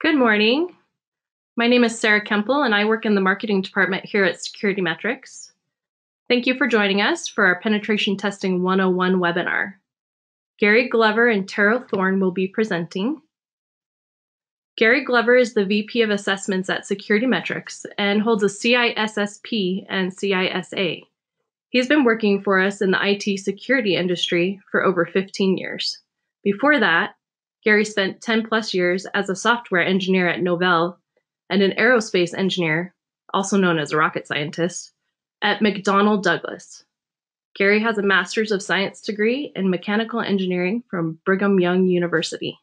Good morning. My name is Sarah Kemple, and I work in the marketing department here at Security Metrics. Thank you for joining us for our Penetration Testing 101 webinar. Gary Glover and Terrill Thorn will be presenting. Gary Glover is the VP of Assessments at Security Metrics and holds a CISSP and CISA. He's been working for us in the IT security industry for over 15 years. Before that, Gary spent 10 plus years as a software engineer at Novell and an aerospace engineer, also known as a rocket scientist, at McDonnell Douglas. Gary has a Master's of Science degree in Mechanical Engineering from Brigham Young University.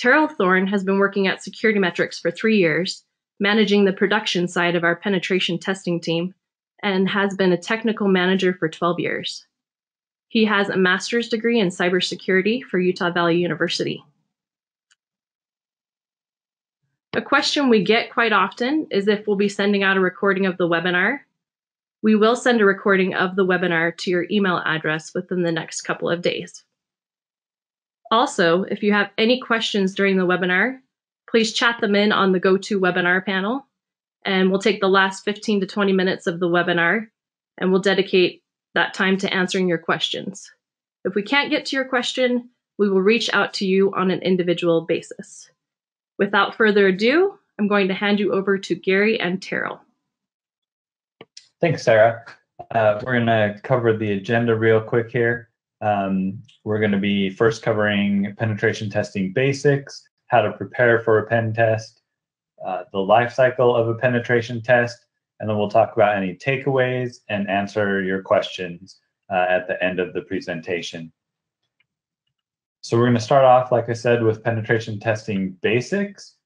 Terrill Thorn has been working at Security Metrics for three years, managing the production side of our penetration testing team, and has been a technical manager for 12 years. He has a master's degree in cybersecurity for Utah Valley University. A question we get quite often is if we'll be sending out a recording of the webinar. We will send a recording of the webinar to your email address within the next couple of days. Also, if you have any questions during the webinar, please chat them in on the GoToWebinar panel, and we'll take the last 15 to 20 minutes of the webinar and we'll dedicate that time to answering your questions. If we can't get to your question, we will reach out to you on an individual basis. Without further ado, I'm going to hand you over to Gary and Terrill. Thanks, Sarah. Uh, we're going to cover the agenda real quick here. Um, we're going to be first covering penetration testing basics, how to prepare for a pen test, uh, the life cycle of a penetration test, and then we'll talk about any takeaways and answer your questions uh, at the end of the presentation. So we're going to start off, like I said, with penetration testing basics.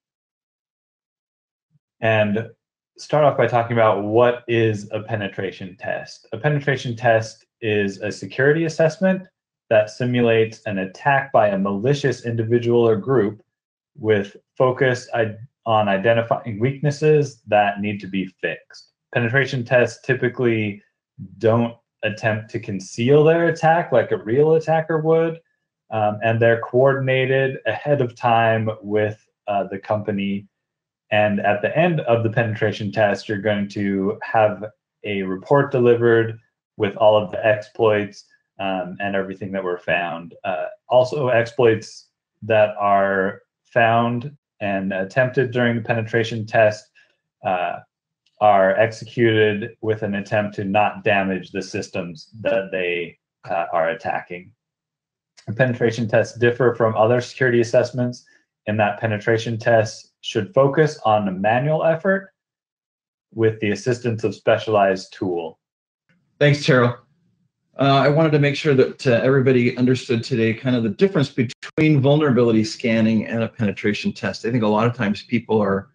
And start off by talking about what is a penetration test. A penetration test is a security assessment that simulates an attack by a malicious individual or group with focus on identifying weaknesses that need to be fixed. Penetration tests typically don't attempt to conceal their attack like a real attacker would, um, and they're coordinated ahead of time with uh, the company. And at the end of the penetration test, you're going to have a report delivered with all of the exploits um, and everything that were found. Uh, also, exploits that are found and attempted during the penetration test uh, are executed with an attempt to not damage the systems that they uh, are attacking. penetration tests differ from other security assessments in that penetration tests should focus on the manual effort with the assistance of specialized tool. Thanks, Terrill. Uh, I wanted to make sure that uh, everybody understood today kind of the difference between vulnerability scanning and a penetration test. I think a lot of times people are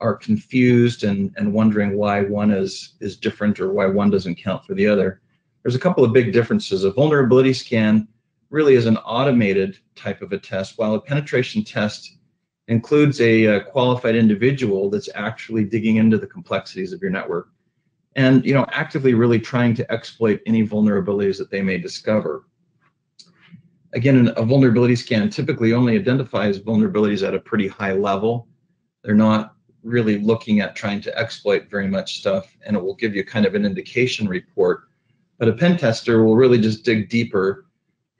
are confused and, and wondering why one is is different or why one doesn't count for the other. There's a couple of big differences. A vulnerability scan really is an automated type of a test, while a penetration test includes a, a qualified individual that's actually digging into the complexities of your network and you know actively really trying to exploit any vulnerabilities that they may discover. Again a vulnerability scan typically only identifies vulnerabilities at a pretty high level. They're not really looking at trying to exploit very much stuff and it will give you kind of an indication report. But a pen tester will really just dig deeper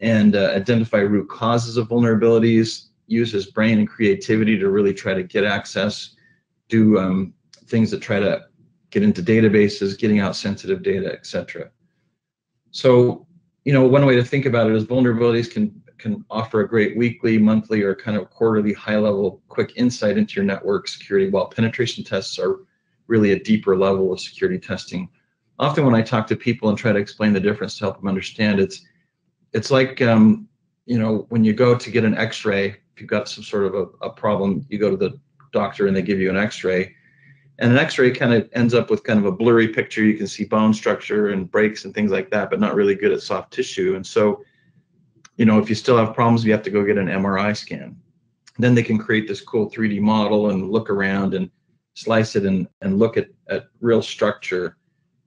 and uh, identify root causes of vulnerabilities use his brain and creativity to really try to get access do um, things that try to get into databases, getting out sensitive data, etc. So, you know, one way to think about it is vulnerabilities can can offer a great weekly, monthly, or kind of quarterly high-level quick insight into your network security, while penetration tests are really a deeper level of security testing. Often when I talk to people and try to explain the difference to help them understand, it's it's like um, you know when you go to get an X-ray, if you've got some sort of a, a problem, you go to the doctor and they give you an X-ray and an x-ray kind of ends up with kind of a blurry picture. You can see bone structure and breaks and things like that but not really good at soft tissue. And so you know if you still have problems you have to go get an mri scan. Then they can create this cool 3d model and look around and slice it and, and look at, at real structure.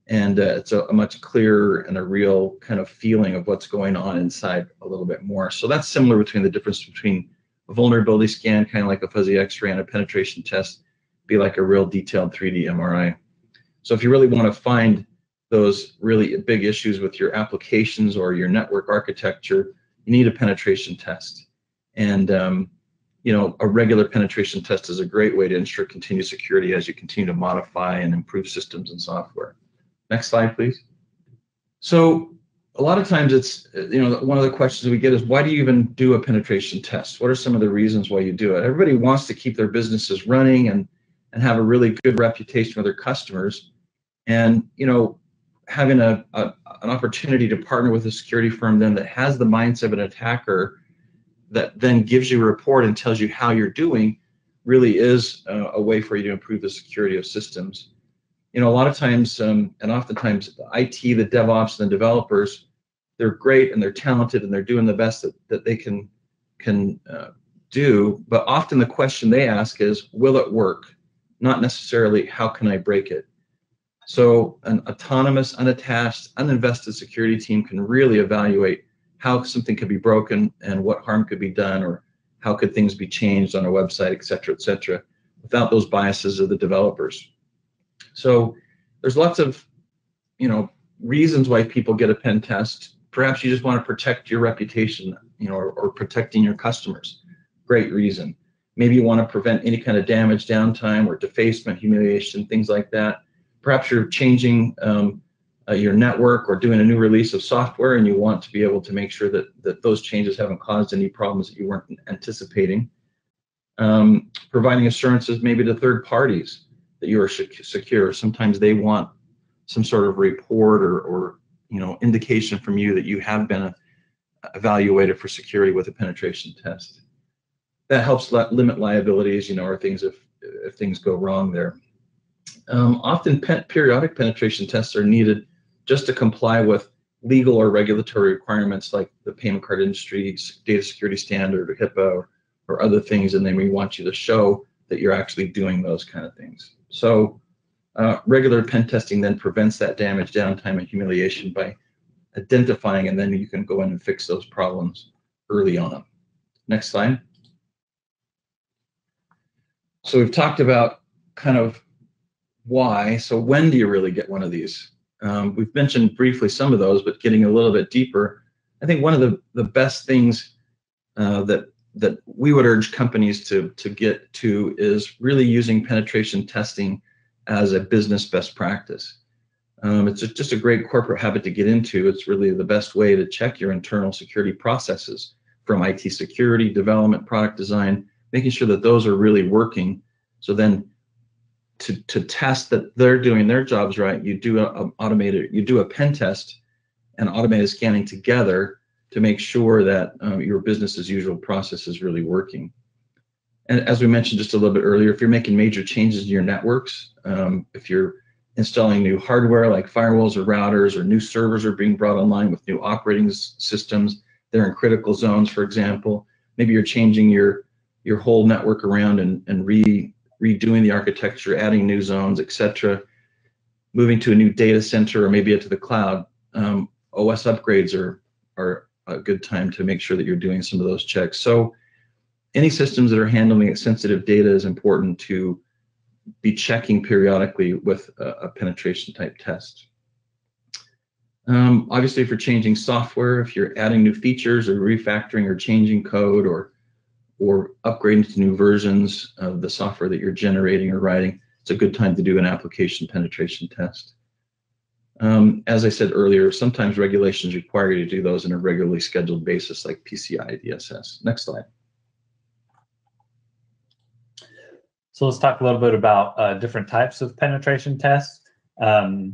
And uh, it's a, a, much clearer and a real kind of feeling of what's going on inside a little bit more. So that's similar between the difference between a vulnerability scan, kind of like a fuzzy X-ray, and a penetration test be like a real detailed 3D MRI. So if you really want to find those really big issues with your applications or your network architecture, you need a penetration test. And um, you know, a regular penetration test is a great way to ensure continued security as you continue to modify and improve systems and software. Next slide, please. So a lot of times it's, you know, one of the questions we get is why do you even do a penetration test? What are some of the reasons why you do it? Everybody wants to keep their businesses running and, and have a really good reputation with their customers. And, you know, having a, a an opportunity to partner with a security firm then that has the mindset of an attacker that then gives you a report and tells you how you're doing really is a way for you to improve the security of systems. You know, a lot of times, um, and oftentimes, the IT, the DevOps, and the developers, they're great and they're talented and they're doing the best that, that they can can uh, do. But often the question they ask is, "Will it work?" Not necessarily, "How can I break it?" So, an autonomous, unattached, uninvested security team can really evaluate how something could be broken and what harm could be done or how could things be changed on a website, et cetera, et cetera, without those biases of the developers. So there's lots of, you know, reasons why people get a pen test. Perhaps you just want to protect your reputation, you know, or, or protecting your customers. Great reason. Maybe you want to prevent any kind of damage, downtime, or defacement, humiliation, things like that. Perhaps you're changing um, uh, your network or doing a new release of software and you want to be able to make sure that, that those changes haven't caused any problems that you weren't anticipating. Um, providing assurances maybe to third parties that you are secure. Sometimes they want some sort of report or, or you know indication from you that you have been uh, evaluated for security with a penetration test. That helps limit liabilities, you know, or things if if things go wrong there. Um, often periodic penetration tests are needed just to comply with legal or regulatory requirements like the payment card industry data security standard or HIPAA or, or other things, and then we want you to show that you're actually doing those kind of things. So uh, regular pen testing then prevents that damage, downtime, and humiliation by identifying, and then you can go in and fix those problems early on. Next slide. So we've talked about kind of why. So when do you really get one of these? Um, we've mentioned briefly some of those, but getting a little bit deeper, I think one of the, the best things uh, that that we would urge companies to to get to is really using penetration testing as a business best practice. Um, it's just a great corporate habit to get into. It's really the best way to check your internal security processes from IT security, development, product design, making sure that those are really working. So then to to test that they're doing their jobs right, you do a, automated you do a pen test and automated scanning together to make sure that um, your business as usual process is really working. And as we mentioned just a little bit earlier, if you're making major changes in your networks, um, if you're installing new hardware like firewalls or routers, or new servers are being brought online with new operating systems, they're in critical zones, for example. Maybe you're changing your your whole network around and, and re redoing the architecture, adding new zones, etc., moving to a new data center or maybe to the cloud. Um, OS upgrades are are a good time to make sure that you're doing some of those checks. So any systems that are handling sensitive data is important to be checking periodically with a, a penetration type test. Um, obviously, if you're changing software, if you're adding new features or refactoring or changing code or or upgrading to new versions of the software that you're generating or writing, it's a good time to do an application penetration test. Um, as I said earlier, sometimes regulations require you to do those on a regularly scheduled basis, like PCI DSS. Next slide. So let's talk a little bit about uh, different types of penetration tests. Um,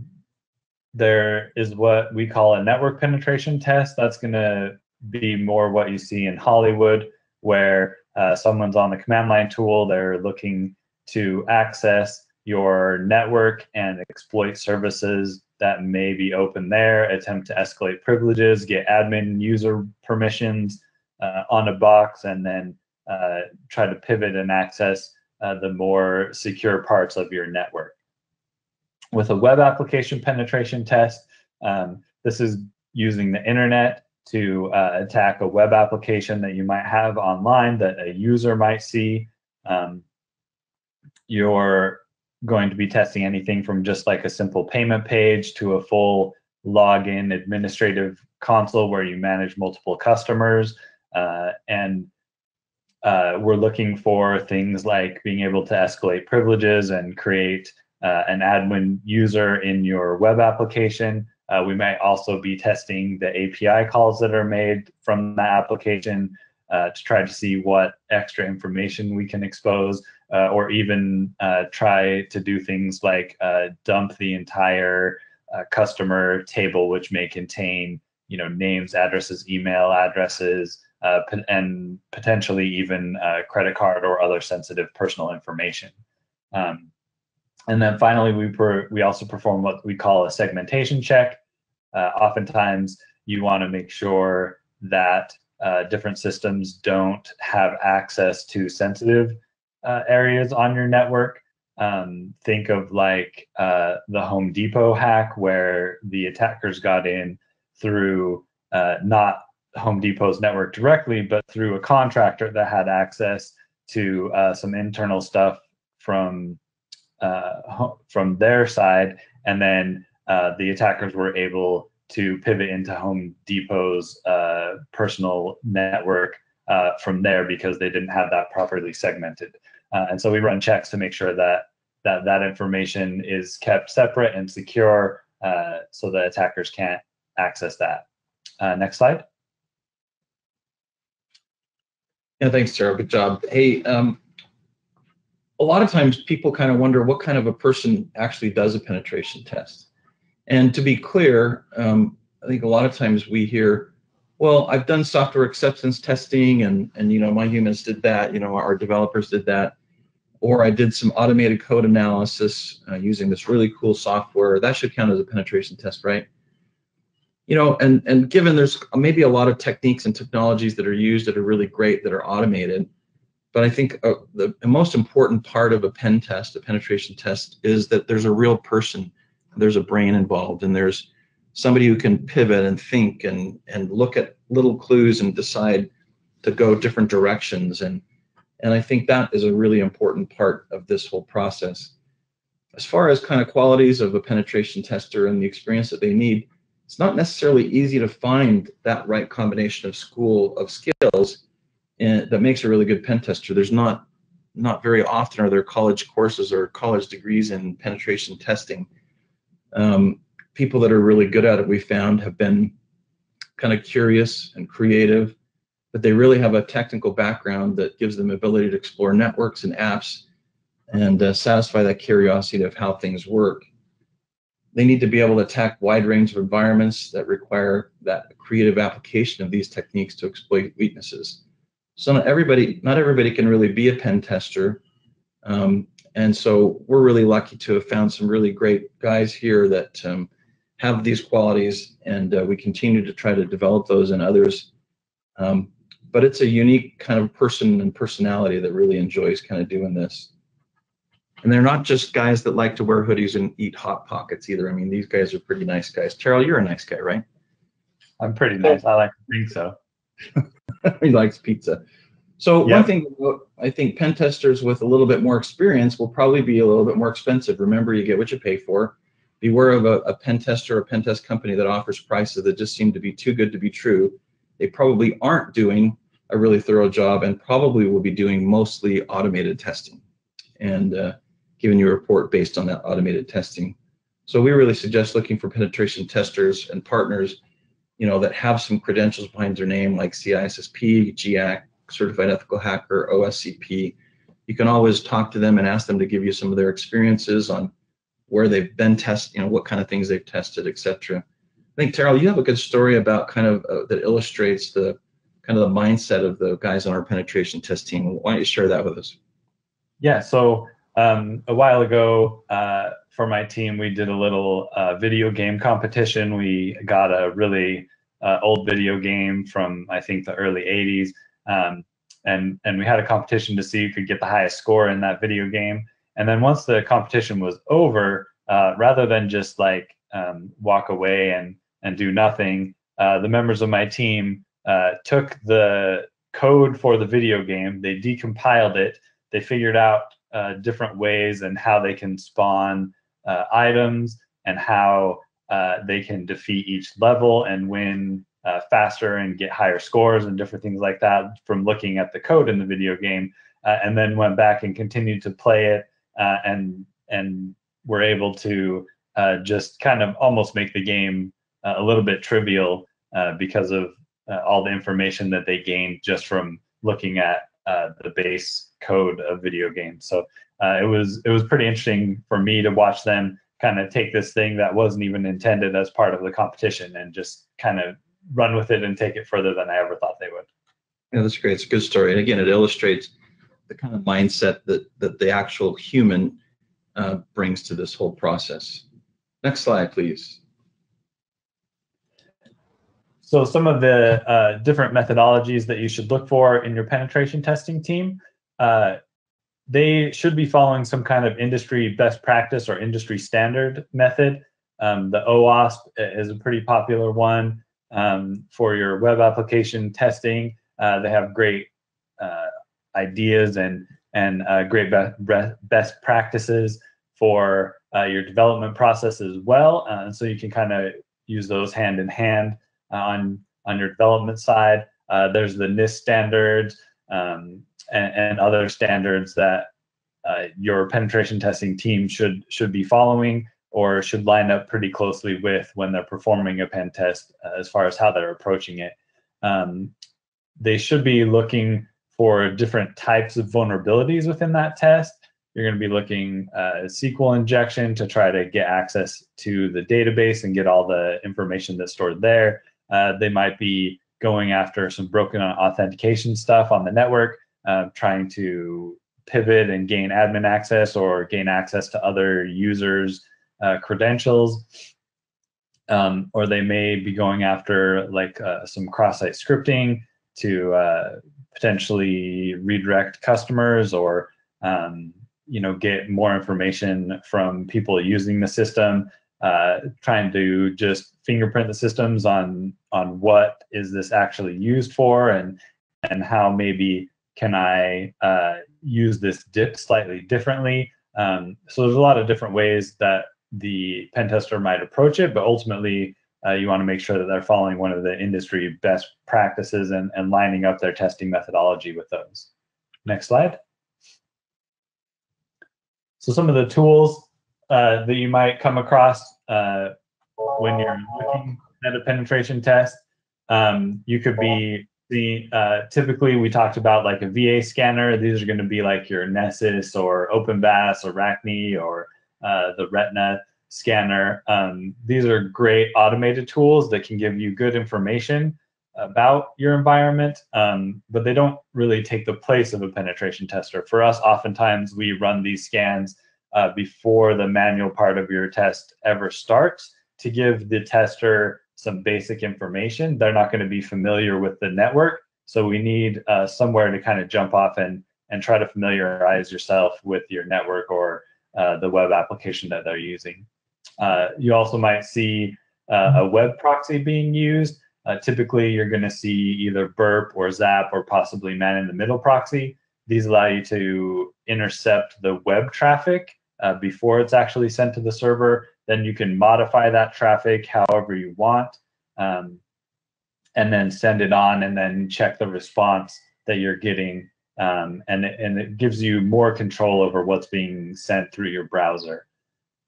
there is what we call a network penetration test. That's going to be more what you see in Hollywood, where uh, someone's on the command line tool, they're looking to access your network and exploit services that may be open there, attempt to escalate privileges, get admin user permissions uh, on a box, and then uh, try to pivot and access uh, the more secure parts of your network. With a web application penetration test, um, this is using the internet to uh, attack a web application that you might have online that a user might see. Um, you're going to be testing anything from just like a simple payment page to a full login administrative console where you manage multiple customers. Uh, and uh, we're looking for things like being able to escalate privileges and create uh, an admin user in your web application. Uh, we might also be testing the API calls that are made from the application uh, to try to see what extra information we can expose, uh, or even uh, try to do things like uh, dump the entire uh, customer table, which may contain you know names, addresses, email addresses, and potentially even credit card or other sensitive personal information. Um, and then finally, we per, we also perform what we call a segmentation check. Uh, oftentimes, you want to make sure that uh, different systems don't have access to sensitive uh, areas on your network. Um, think of like uh, the Home Depot hack, where the attackers got in through uh, not Home Depot's network directly, but through a contractor that had access to uh, some internal stuff from uh, from their side, and then uh, the attackers were able to pivot into Home Depot's uh, personal network uh, from there because they didn't have that properly segmented. Uh, and so we run checks to make sure that that that information is kept separate and secure, uh, so that attackers can't access that. next slide. Yeah, thanks, Sarah. Good job. Hey, um, a lot of times people kind of wonder what kind of a person actually does a penetration test. And to be clear, um, I think a lot of times we hear, well, I've done software acceptance testing and, and, you know, my humans did that, you know, our developers did that. Or I did some automated code analysis uh, using this really cool software. That should count as a penetration test, right? You know, and, and given there's maybe a lot of techniques and technologies that are used that are really great that are automated, but I think uh, the, most important part of a pen test, a penetration test, is that there's a real person, there's a brain involved, and there's somebody who can pivot and think and and look at little clues and decide to go different directions. And and I think that is a really important part of this whole process. As far as kind of qualities of a penetration tester and the experience that they need, it's not necessarily easy to find that right combination of school of skills and that makes a really good pen tester. There's not not very often are there college courses or college degrees in penetration testing. Um, people that are really good at it, we found, have been kind of curious and creative, but they really have a technical background that gives them ability to explore networks and apps and uh, satisfy that curiosity of how things work. They need to be able to attack wide range of environments that require that creative application of these techniques to exploit weaknesses so not everybody not everybody can really be a pen tester. Um, and so we're really lucky to have found some really great guys here that um, have these qualities and uh, we continue to try to develop those in others. Um, but it's a unique kind of person and personality that really enjoys kind of doing this. And they're not just guys that like to wear hoodies and eat hot pockets either. I mean these guys are pretty nice guys. Terrill you're a nice guy right? I'm pretty nice. I like to think so he likes pizza. So one thing I think pen testers with a little bit more experience will probably be a little bit more expensive. Remember, you get what you pay for. Beware of a, a pen tester or a pen test company that offers prices that just seem to be too good to be true. They probably aren't doing a really thorough job and probably will be doing mostly automated testing and uh, giving you a report based on that automated testing. So we really suggest looking for penetration testers and partners you know, that have some credentials behind their name, like CISSP, GIAC, Certified Ethical Hacker, OSCP. You can always talk to them and ask them to give you some of their experiences on where they've been tested, you know, what kind of things they've tested, etc. I think Terrill, you have a good story about kind of uh, that illustrates the kind of the mindset of the guys on our penetration test team. Why don't you share that with us? Yeah. So um, a while ago, uh, for my team, we did a little uh, video game competition. We got a really uh, old video game from I think the early 80s. Um, and and we had a competition to see who could get the highest score in that video game. And then once the competition was over, uh, rather than just like um, walk away and and do nothing, uh, the members of my team uh, took the code for the video game, they decompiled it, they figured out uh, different ways and how they can spawn uh, items and how uh, they can defeat each level and win uh, faster and get higher scores and different things like that from looking at the code in the video game, uh, and then went back and continued to play it uh, and and were able to uh, just kind of almost make the game a little bit trivial because of all the information that they gained just from looking at the base code of video games. So it was it was pretty interesting for me to watch them kind of take this thing that wasn't even intended as part of the competition and just kind of run with it and take it further than I ever thought they would. Yeah, that's great. It's a good story. And again, it illustrates the kind of mindset that, that the actual human uh, brings to this whole process. Next slide, please. So some of the uh, different methodologies that you should look for in your penetration testing team, uh, they should be following some kind of industry best practice or industry standard method. Um, the OWASP is a pretty popular one um, for your web application testing. Uh, they have great uh, ideas and and uh, great be- best practices for uh, your development process as well. Uh, and so you can kind of use those hand in hand uh, on on your development side. there's the NIST standards um, and, and, other standards that your penetration testing team should should be following or should line up pretty closely with when they're performing a pen test uh, as far as how they're approaching it. Um, they should be looking for different types of vulnerabilities within that test. You're going to be looking uh, SQL injection to try to get access to the database and get all the information that's stored there. Uh, they might be going after some broken authentication stuff on the network, uh, trying to pivot and gain admin access or gain access to other users' uh, credentials. Um, or they may be going after like uh, some cross-site scripting to uh, potentially redirect customers or um, you know get more information from people using the system uh, trying to just fingerprint the systems on on what is this actually used for and and how maybe can I uh, use this dip slightly differently. Um, so there's a lot of different ways that the pen tester might approach it, but ultimately uh, you want to make sure that they're following one of the industry best practices and, and lining up their testing methodology with those. Next slide. So some of the tools uh, that you might come across uh, when you're looking at a penetration test, um, you could be the uh, typically we talked about like a VA scanner. These are going to be like your Nessus or OpenVAS or Arachni or uh, the Retina scanner. Um, these are great automated tools that can give you good information about your environment, um, but they don't really take the place of a penetration tester. For us, oftentimes we run these scans uh, before the manual part of your test ever starts to give the tester some basic information. They're not going to be familiar with the network, so we need uh, somewhere to kind of jump off and and try to familiarize yourself with your network or uh, the web application that they're using. Uh, you also might see uh, a web proxy being used. Uh, typically, you're going to see either Burp or Zap or possibly Man in the Middle proxy. These allow you to intercept the web traffic uh, before it's actually sent to the server. Then you can modify that traffic however you want, um, and then send it on, and then check the response that you're getting um, and, and it gives you more control over what's being sent through your browser.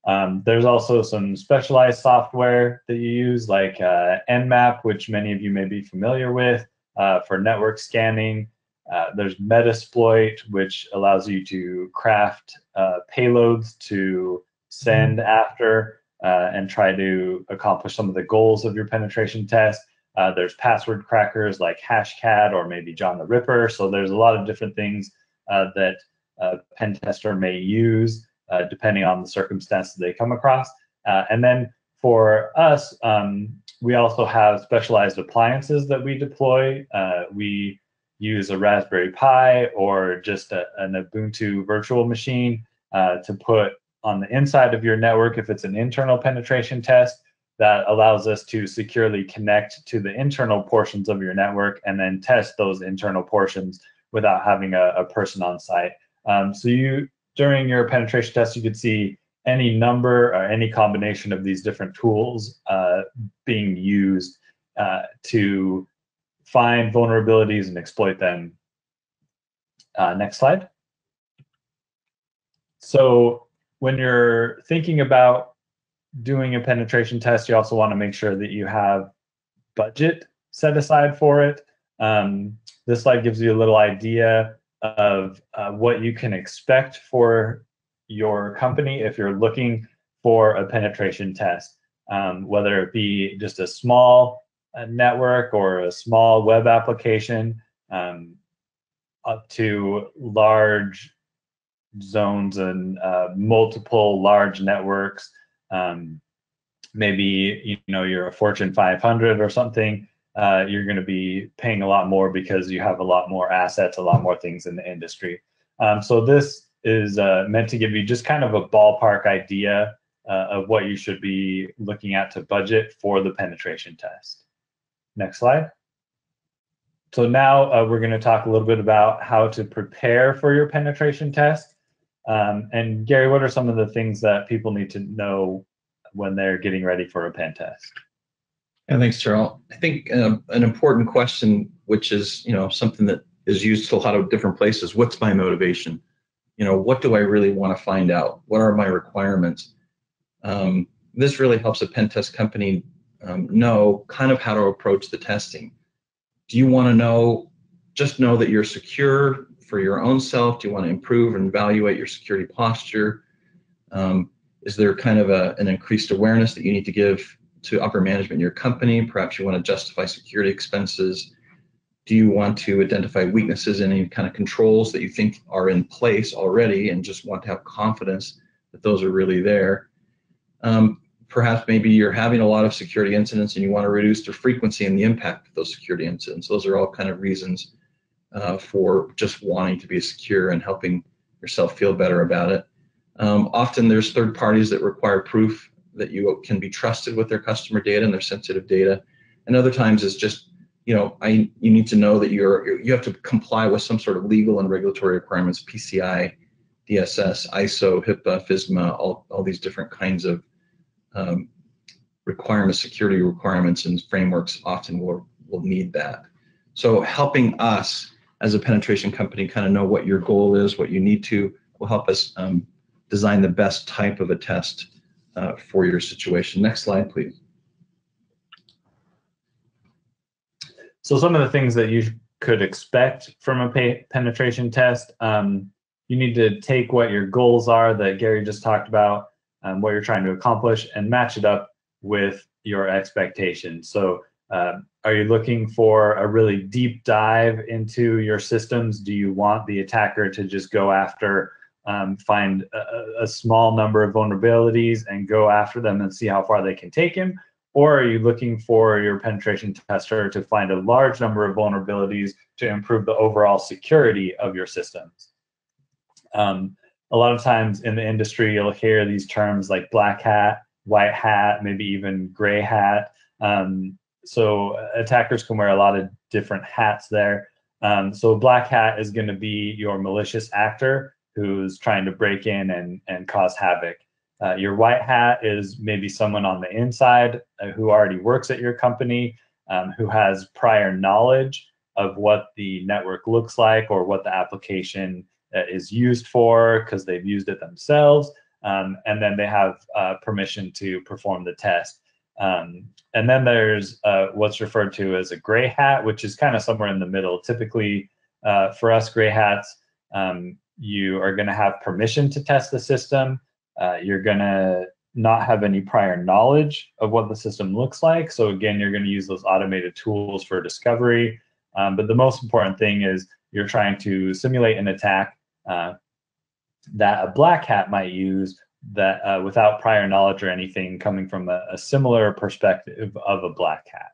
Um, there's also some specialized software that you use, like uh, Nmap, which many of you may be familiar with uh, for network scanning. Uh, there's Metasploit, which allows you to craft uh, payloads to send after uh, and try to accomplish some of the goals of your penetration test. Uh, there's password crackers like Hashcat or maybe John the Ripper. So there's a lot of different things uh, that a pen tester may use uh, depending on the circumstances they come across. Uh, and then for us, um, we also have specialized appliances that we deploy. Uh, we use a Raspberry Pi or just a, an Ubuntu virtual machine to put on the inside of your network if it's an internal penetration test that allows us to securely connect to the internal portions of your network and then test those internal portions without having a, a person on site. Um, so you during your penetration test, you could see any number or any combination of these different tools uh, being used uh, to find vulnerabilities and exploit them. Uh, next slide. So when you're thinking about doing a penetration test, you also want to make sure that you have budget set aside for it. Um, this slide gives you a little idea of uh, what you can expect for your company if you're looking for a penetration test, um, whether it be just a small uh, network or a small web application um, up to large zones and uh, multiple large networks. Um, maybe you know you're a Fortune 500 or something. Uh, you're going to be paying a lot more because you have a lot more assets, a lot more things in the industry. Um, so this is uh, meant to give you just kind of a ballpark idea uh, of what you should be looking at to budget for the penetration test. Next slide. So now uh, we're going to talk a little bit about how to prepare for your penetration test. Um, and Gary, what are some of the things that people need to know when they're getting ready for a pen test? Yeah, thanks, Terrill. I think uh, an important question, which is you know something that is used to a lot of different places. What's my motivation? You know, what do I really want to find out? What are my requirements? Um, this really helps a pen test company um, know kind of how to approach the testing. Do you want to know, just know that you're secure for your own self? Do you want to improve and evaluate your security posture? Um, is there kind of a, an increased awareness that you need to give to upper management in your company? Perhaps you want to justify security expenses. Do you want to identify weaknesses in any kind of controls that you think are in place already and just want to have confidence that those are really there? Um, perhaps maybe you're having a lot of security incidents and you want to reduce the frequency and the impact of those security incidents. Those are all kind of reasons uh, for just wanting to be secure and helping yourself feel better about it. Um, often there's third parties that require proof that you can be trusted with their customer data and their sensitive data. And other times it's just, you know, I you need to know that you're you have to comply with some sort of legal and regulatory requirements, PCI, DSS, ISO, HIPAA, FISMA, all, all these different kinds of um, requirements, security requirements and frameworks often will, will need that. So helping us as a penetration company kind of know what your goal is, what you need to, will help us um, design the best type of a test uh, for your situation. Next slide, please. So some of the things that you could expect from a penetration test, um, you need to take what your goals are that Gary just talked about, um, what you're trying to accomplish, and match it up with your expectations. So uh, are you looking for a really deep dive into your systems? Do you want the attacker to just go after um, find a, a, small number of vulnerabilities and go after them and see how far they can take him? Or are you looking for your penetration tester to find a large number of vulnerabilities to improve the overall security of your systems? Um, a lot of times in the industry, you'll hear these terms like black hat, white hat, maybe even gray hat. Um, so attackers can wear a lot of different hats there. Um, so black hat is going to be your malicious actor who's trying to break in and, and cause havoc. Uh, your white hat is maybe someone on the inside uh, who already works at your company, um, who has prior knowledge of what the network looks like or what the application uh, is used for because they've used it themselves. Um, and then they have uh, permission to perform the test. Um, and then there's uh, what's referred to as a gray hat, which is kind of somewhere in the middle. Typically, uh, for us gray hats, um, you are going to have permission to test the system. Uh, you're going to not have any prior knowledge of what the system looks like. So again, you're going to use those automated tools for discovery. Um, but the most important thing is you're trying to simulate an attack uh, that a black hat might use that uh, without prior knowledge or anything coming from a, a similar perspective of a black hat.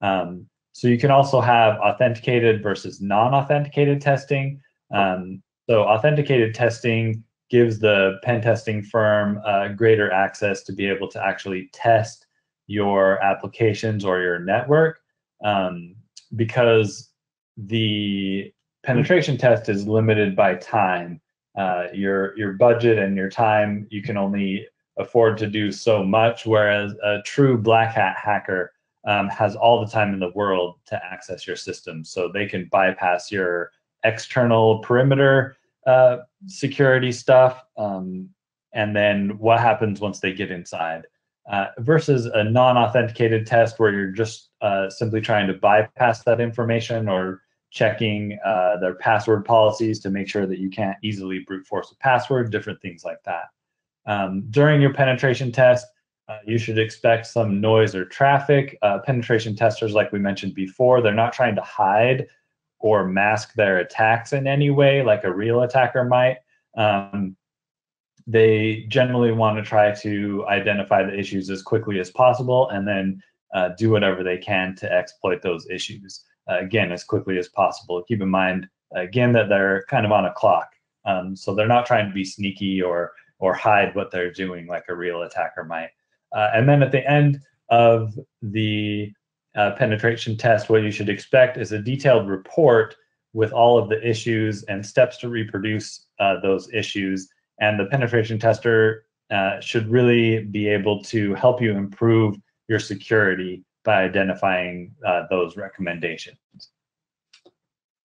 Um, so you can also have authenticated versus non-authenticated testing. Um, so authenticated testing gives the pen testing firm uh, greater access to be able to actually test your applications or your network um, because the penetration test is limited by time. Uh, your your budget and your time you can only afford to do so much, whereas a true black hat hacker um, has all the time in the world to access your system, so they can bypass your external perimeter uh, security stuff. Um, and then what happens once they get inside? Uh, versus a non-authenticated test where you're just uh, simply trying to bypass that information or checking uh, their password policies to make sure that you can't easily brute force a password, different things like that. Um, during your penetration test, uh, you should expect some noise or traffic. Uh, penetration testers, like we mentioned before, they're not trying to hide or mask their attacks in any way like a real attacker might. Um, they generally want to try to identify the issues as quickly as possible and then uh, do whatever they can to exploit those issues again as quickly as possible. Keep in mind again that they're kind of on a clock, um, so they're not trying to be sneaky or or hide what they're doing like a real attacker might. Uh, and then at the end of the uh, penetration test, what you should expect is a detailed report with all of the issues and steps to reproduce uh, those issues and the penetration tester uh, should really be able to help you improve your security by identifying uh, those recommendations.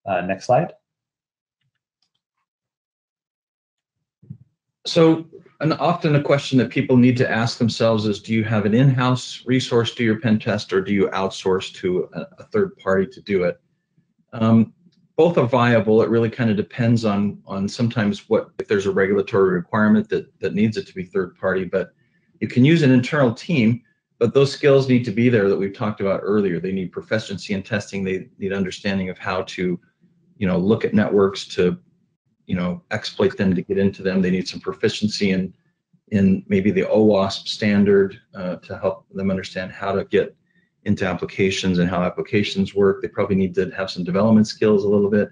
Uh, next slide. So, often a question that people need to ask themselves is, do you have an in-house resource to your pen test or do you outsource to a, a third party to do it? Um, both are viable. It really kind of depends on on sometimes what if there's a regulatory requirement that that needs it to be third party. But you can use an internal team, but those skills need to be there that we've talked about earlier. They need proficiency in testing. They need understanding of how to, you know, look at networks to, you know, exploit them to get into them. They need some proficiency in in maybe the OWASP standard uh, to help them understand how to get into applications and how applications work. They probably need to have some development skills a little bit.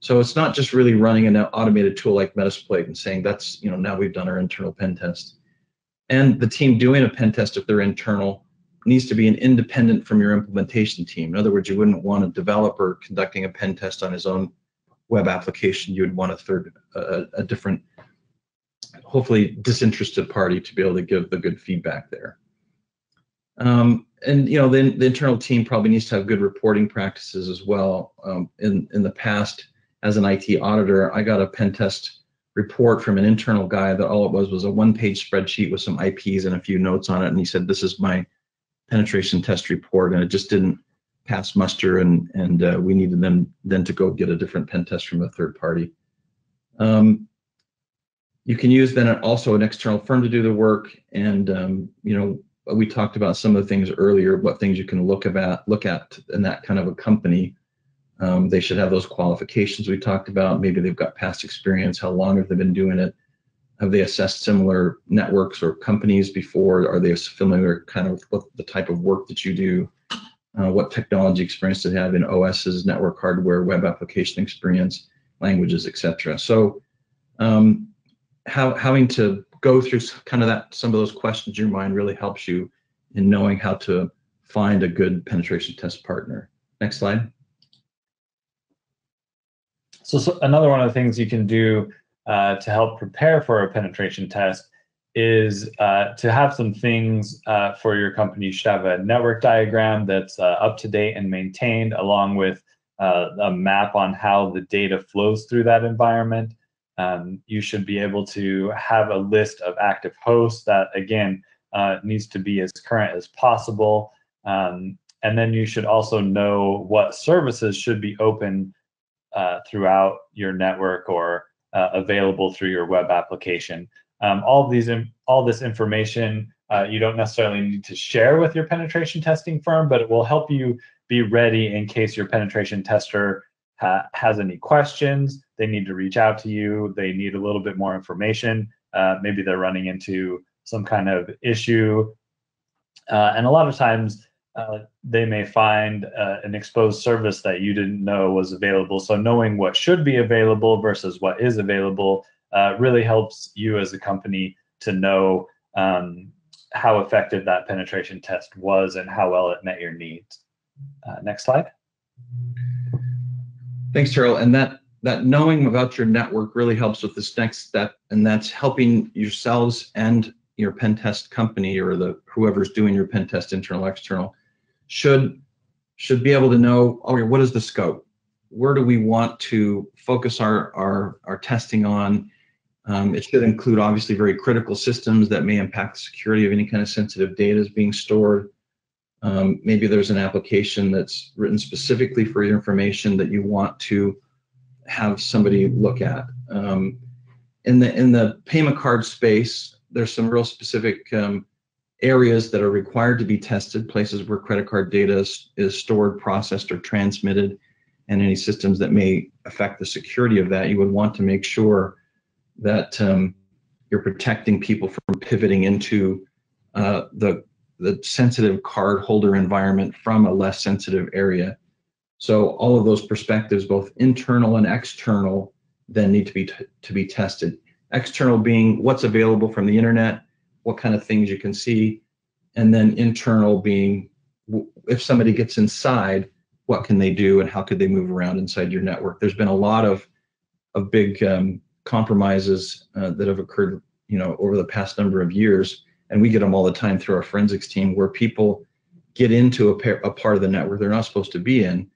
So it's not just really running an automated tool like Metasploit and saying that's, you know, now we've done our internal pen test. And the team doing a pen test, if they're internal, needs to be an independent from your implementation team. In other words, you wouldn't want a developer conducting a pen test on his own web application. You would want a third, a, a different, hopefully disinterested party to be able to give the good feedback there. Um, and you know, the, the internal team probably needs to have good reporting practices as well. Um, in in the past, as an IT auditor, I got a pen test report from an internal guy that all it was was a one-page spreadsheet with some IPs and a few notes on it, and he said, "This is my penetration test report," and it just didn't pass muster, and and uh, we needed them then to go get a different pen test from a third party. Um, you can use then also an external firm to do the work, and um, you know we talked about some of the things earlier, what things you can look about, look at in that kind of a company. Um, they should have those qualifications we talked about. Maybe they've got past experience. How long have they been doing it? Have they assessed similar networks or companies before? Are they familiar kind of with the type of work that you do? Uh, what technology experience do they have in OSs, network hardware, web application experience, languages, etc. So um, how, having to go through kind of that some of those questions in your mind really helps you in knowing how to find a good penetration test partner. Next slide. So, so another one of the things you can do uh, to help prepare for a penetration test is uh, to have some things uh, for your company. You should have a network diagram that's uh, up to date and maintained, along with uh, a map on how the data flows through that environment. Um, you should be able to have a list of active hosts that, again, uh, needs to be as current as possible. Um, and then you should also know what services should be open uh, throughout your network or uh, available through your web application. Um, all these, all this information uh, you don't necessarily need to share with your penetration testing firm, but it will help you be ready in case your penetration tester ha- has any questions, they need to reach out to you. They need a little bit more information. Uh, maybe they're running into some kind of issue. Uh, and a lot of times uh, they may find uh, an exposed service that you didn't know was available. So knowing what should be available versus what is available uh, really helps you as a company to know um, how effective that penetration test was and how well it met your needs. Uh, next slide. Thanks, Terrill. And that that knowing about your network really helps with this next step, and that's helping yourselves and your pen test company or the whoever's doing your pen test, internal, external, should should be able to know, okay, what is the scope? Where do we want to focus our our, our testing on? Um, it should include obviously very critical systems that may impact the security of any kind of sensitive data is being stored. Um, maybe there's an application that's written specifically for your information that you want to have somebody look at. Um, in the in the payment card space, there's some real specific um, areas that are required to be tested, places where credit card data is, is stored, processed, or transmitted, and any systems that may affect the security of that. You would want to make sure that um, you're protecting people from pivoting into uh, the the sensitive card holder environment from a less sensitive area. So all of those perspectives, both internal and external, then need to be to be tested. External being what's available from the internet, what kind of things you can see, and then internal being if somebody gets inside, what can they do and how could they move around inside your network? There's been a lot of of big um, compromises uh, that have occurred, you know, over the past number of years, and we get them all the time through our forensics team, where people get into a, par- a part of the network they're not supposed to be in,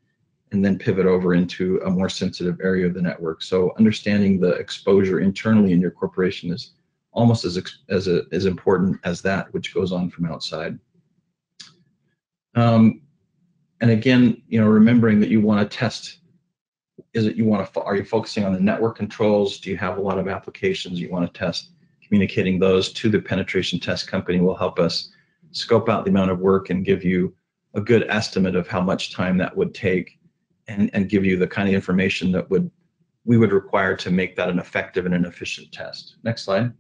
and then pivot over into a more sensitive area of the network. So understanding the exposure internally in your corporation is almost as as a, as important as that which goes on from outside. Um, and again, you know, remembering that you want to test is it you want to are you focusing on the network controls do you have a lot of applications you want to test communicating those to the penetration test company will help us scope out the amount of work and give you a good estimate of how much time that would take and, and give you the kind of information that would we would require to make that an effective and an efficient test. Next slide.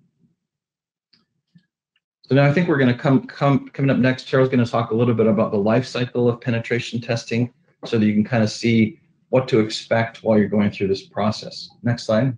So now I think we're going to come come coming up next. Terrill's going to talk a little bit about the life cycle of penetration testing, so that you can kind of see what to expect while you're going through this process. Next slide.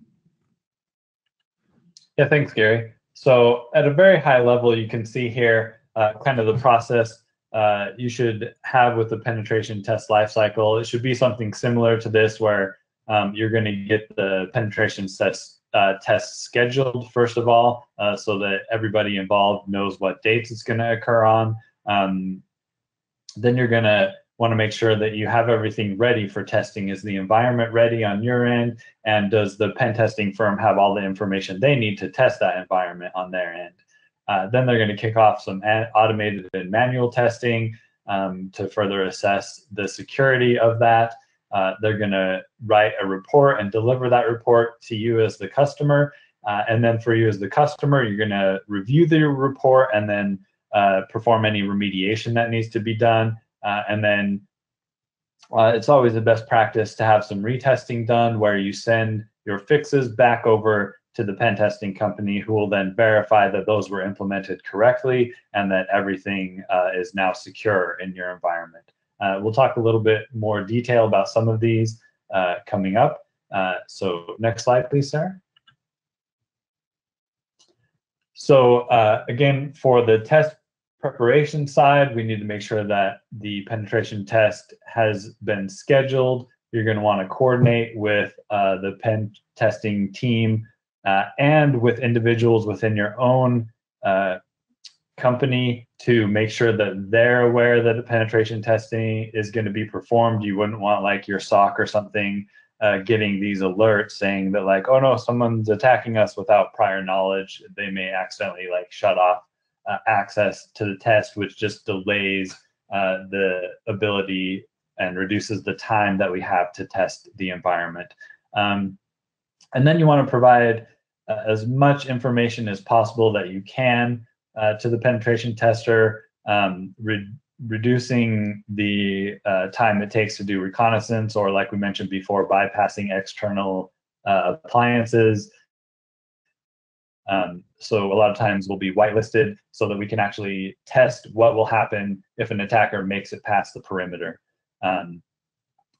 Yeah, thanks, Gary. So at a very high level, you can see here uh, kind of the process uh, you should have with the penetration test lifecycle. It should be something similar to this, where um, you're going to get the penetration test uh, test scheduled first of all, uh, so that everybody involved knows what dates it's going to occur on. Um, then you're going to want to make sure that you have everything ready for testing. Is the environment ready on your end? And does the pen testing firm have all the information they need to test that environment on their end? Uh, then they're going to kick off some automated and manual testing um, to further assess the security of that. Uh, they're going to write a report and deliver that report to you as the customer. Uh, and then for you as the customer, you're going to review the report and then uh, perform any remediation that needs to be done. Uh, and then uh, it's always the best practice to have some retesting done where you send your fixes back over to the pen testing company who will then verify that those were implemented correctly and that everything uh, is now secure in your environment. Uh, we'll talk a little bit more detail about some of these uh, coming up. Uh, so next slide, please, Sarah. So uh, again, for the test preparation side, we need to make sure that the penetration test has been scheduled. You're going to want to coordinate with uh, the pen testing team uh, and with individuals within your own company to make sure that they're aware that the penetration testing is going to be performed. You wouldn't want like your SOC or something uh, getting these alerts saying that like, oh no, someone's attacking us without prior knowledge. They may accidentally like shut off uh, access to the test, which just delays uh, the ability and reduces the time that we have to test the environment. Um, and then you want to provide uh, as much information as possible that you can uh, to the penetration tester, um, re reducing the uh, time it takes to do reconnaissance, or like we mentioned before, bypassing external uh, appliances, um, so a lot of times we'll be whitelisted so that we can actually test what will happen if an attacker makes it past the perimeter. Um,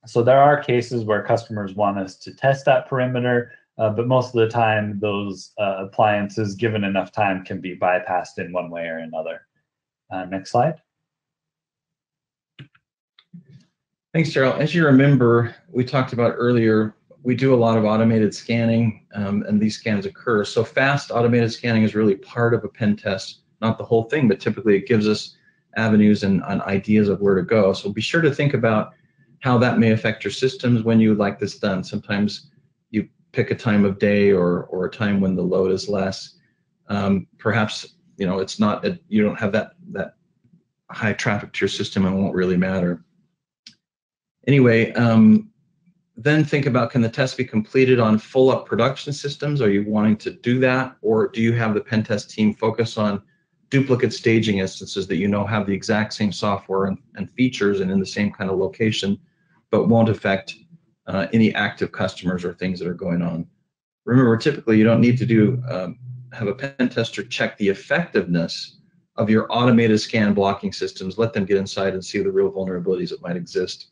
so there are cases where customers want us to test that perimeter, uh, but most of the time those uh, appliances, given enough time, can be bypassed in one way or another. Uh, next slide. Thanks, Terrill. As you remember, we talked about earlier, we do a lot of automated scanning, um, and these scans occur. So fast automated scanning is really part of a pen test, not the whole thing, but typically it gives us avenues and, and ideas of where to go. So be sure to think about how that may affect your systems when you would like this done. Sometimes pick a time of day or, or a time when the load is less. Um, perhaps you know it's not a, you don't have that that high traffic to your system and won't really matter. Anyway, um, then think about can the test be completed on full up production systems? Are you wanting to do that? Or do you have the pen test team focus on duplicate staging instances that you know have the exact same software and, and features and in the same kind of location, but won't affect uh, any active customers or things that are going on? Remember, typically you don't need to do um, have a pen tester check the effectiveness of your automated scan blocking systems. Let them get inside and see the real vulnerabilities that might exist.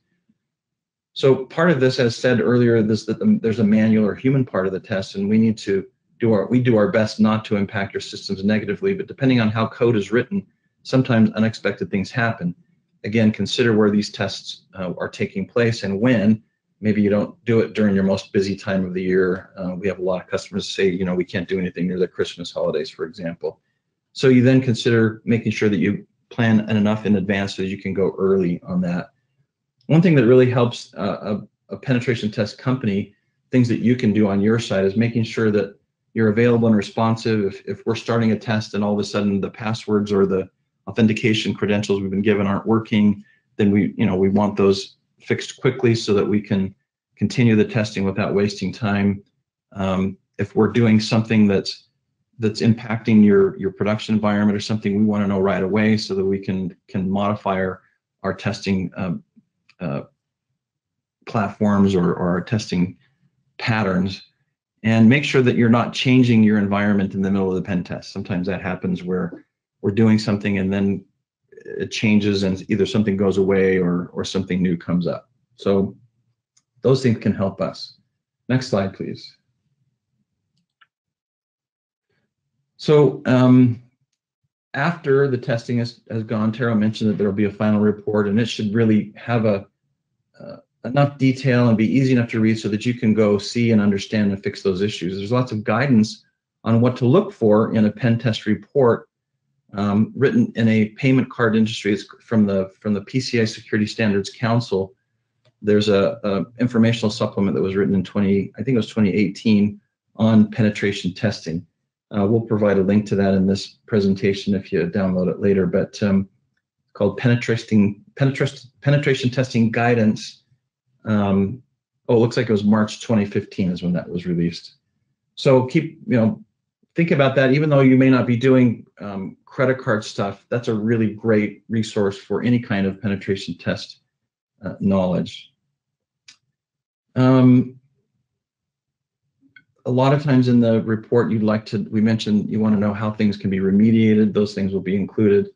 So part of this, as said earlier, this that the, there's a manual or human part of the test, and we need to do our we do our best not to impact your systems negatively. But depending on how code is written, sometimes unexpected things happen. Again, consider where these tests uh, are taking place and when. Maybe you don't do it during your most busy time of the year. Uh, we have a lot of customers say, you know, we can't do anything near the Christmas holidays, for example. So you then consider making sure that you plan enough in advance so that you can go early on that one thing that really helps uh, a, a, penetration test company, things that you can do on your side is making sure that you're available and responsive. If, if we're starting a test and all of a sudden the passwords or the authentication credentials we've been given aren't working, then we, you know, we want those fixed quickly so that we can continue the testing without wasting time. Um, if we're doing something that's that's impacting your your production environment or something, we want to know right away so that we can can modify our our testing um, uh, platforms or, or testing patterns and make sure that you're not changing your environment in the middle of the pen test. Sometimes that happens where we're doing something and then it changes and either something goes away or, or something new comes up. So those things can help us. Next slide, please. So um, after the testing has, has gone, Tara mentioned that there will be a final report and it should really have a uh, enough detail and be easy enough to read so that you can go see and understand and fix those issues. There's lots of guidance on what to look for in a pen test report um, written in a payment card industry it's from the from the PCI Security Standards Council. There's a, a informational supplement that was written in 20, I think it was 2018, on penetration testing. Uh, we'll provide a link to that in this presentation if you download it later, but um, called penetrating, penetration, penetration testing guidance. Um, oh, it looks like it was March 2015 is when that was released. So keep, you know, think about that. Even though you may not be doing um, credit card stuff, that's a really great resource for any kind of penetration test uh, knowledge. Um, a lot of times in the report, you'd like to, we mentioned you want to know how things can be remediated. Those things will be included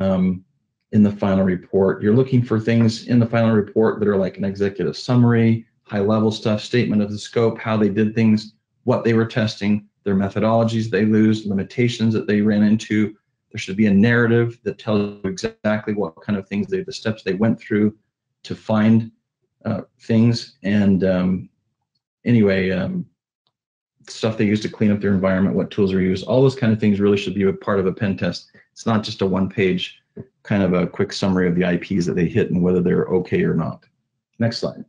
um, in the final report. You're looking for things in the final report that are like an executive summary, high level stuff, statement of the scope, how they did things, what they were testing, their methodologies they lose, limitations that they ran into. There should be a narrative that tells exactly what kind of things they, the steps they went through to find uh, things. And um, anyway, um, stuff they use to clean up their environment, what tools are used, all those kind of things really should be a part of a pen test. It's not just a one page kind of a quick summary of the IPs that they hit and whether they're okay or not. Next slide.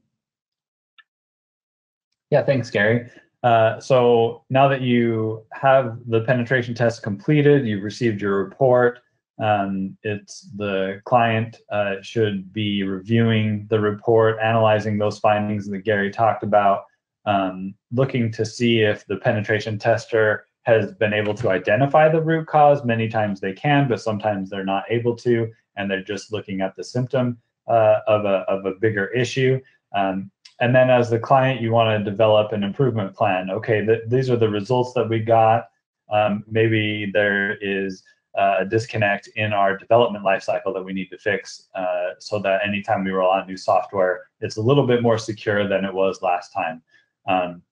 Yeah, thanks, Gary. Uh, so now that you have the penetration test completed, you've received your report, um, it's the client uh, should be reviewing the report, analyzing those findings that Gary talked about, um, looking to see if the penetration tester has been able to identify the root cause. Many times they can, but sometimes they're not able to, and they're just looking at the symptom uh, of, a, of a bigger issue. Um, and then as the client, you want to develop an improvement plan. Okay, th- these are the results that we got. Um, maybe there is a disconnect in our development lifecycle that we need to fix uh, so that anytime we roll out new software, it's a little bit more secure than it was last time. Um,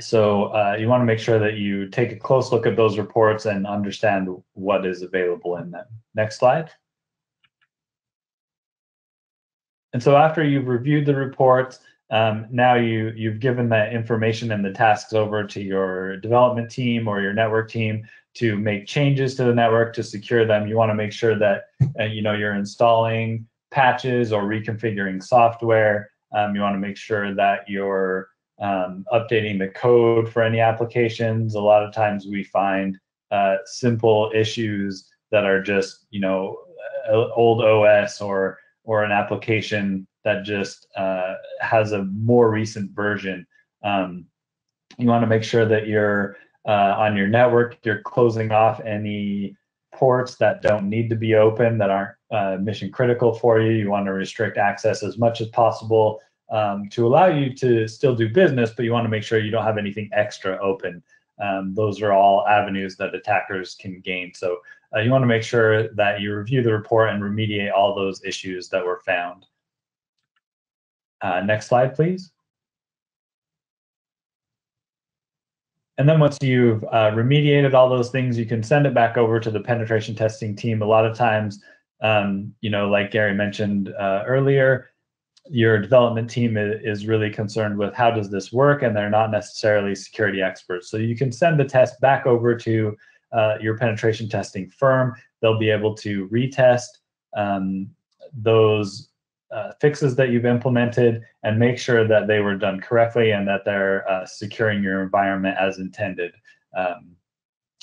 so uh, you want to make sure that you take a close look at those reports and understand what is available in them. Next slide. And so after you've reviewed the reports, um, now you you've given that information and the tasks over to your development team or your network team to make changes to the network to secure them. You want to make sure that uh, you know you're installing patches or reconfiguring software. Um, you want to make sure that you're um, updating the code for any applications. A lot of times we find uh, simple issues that are just you know uh, old OS or or an application that just uh, has a more recent version. Um, you want to make sure that you're uh, on your network, you're closing off any ports that don't need to be open that aren't uh, mission critical for you. You want to restrict access as much as possible um, to allow you to still do business, but you want to make sure you don't have anything extra open. Um, those are all avenues that attackers can gain. So uh, you want to make sure that you review the report and remediate all those issues that were found. Uh, next slide, please. And then once you've uh, remediated all those things, you can send it back over to the penetration testing team. A lot of times, um, you know, like Gary mentioned uh, earlier, your development team is really concerned with how does this work, and they're not necessarily security experts. So you can send the test back over to uh, your penetration testing firm. They'll be able to retest um, those uh, fixes that you've implemented and make sure that they were done correctly and that they're uh, securing your environment as intended. Um,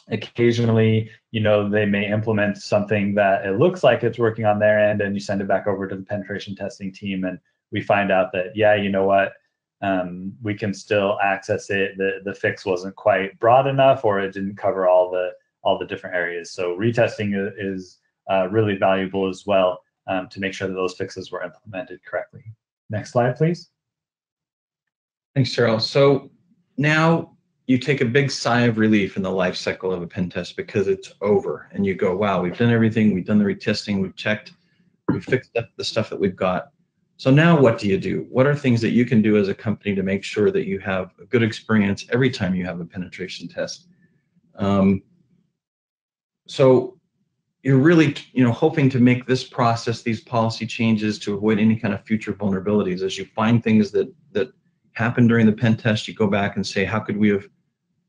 occasionally, you know, they may implement something that it looks like it's working on their end and you send it back over to the penetration testing team and we find out that, yeah, you know what, um, we can still access it. The, the fix wasn't quite broad enough or it didn't cover all the, all the different areas. So retesting is uh, really valuable as well um, to make sure that those fixes were implemented correctly. Next slide, please. Thanks, Terrill. So now you take a big sigh of relief in the life cycle of a pen test because it's over and you go, wow, we've done everything. We've done the retesting. We've checked. We've fixed up the stuff that we've got. So now what do you do? What are things that you can do as a company to make sure that you have a good experience every time you have a penetration test? Um, so you're really you know hoping to make this process these policy changes to avoid any kind of future vulnerabilities as you find things that that happen during the pen test you go back and say how could we have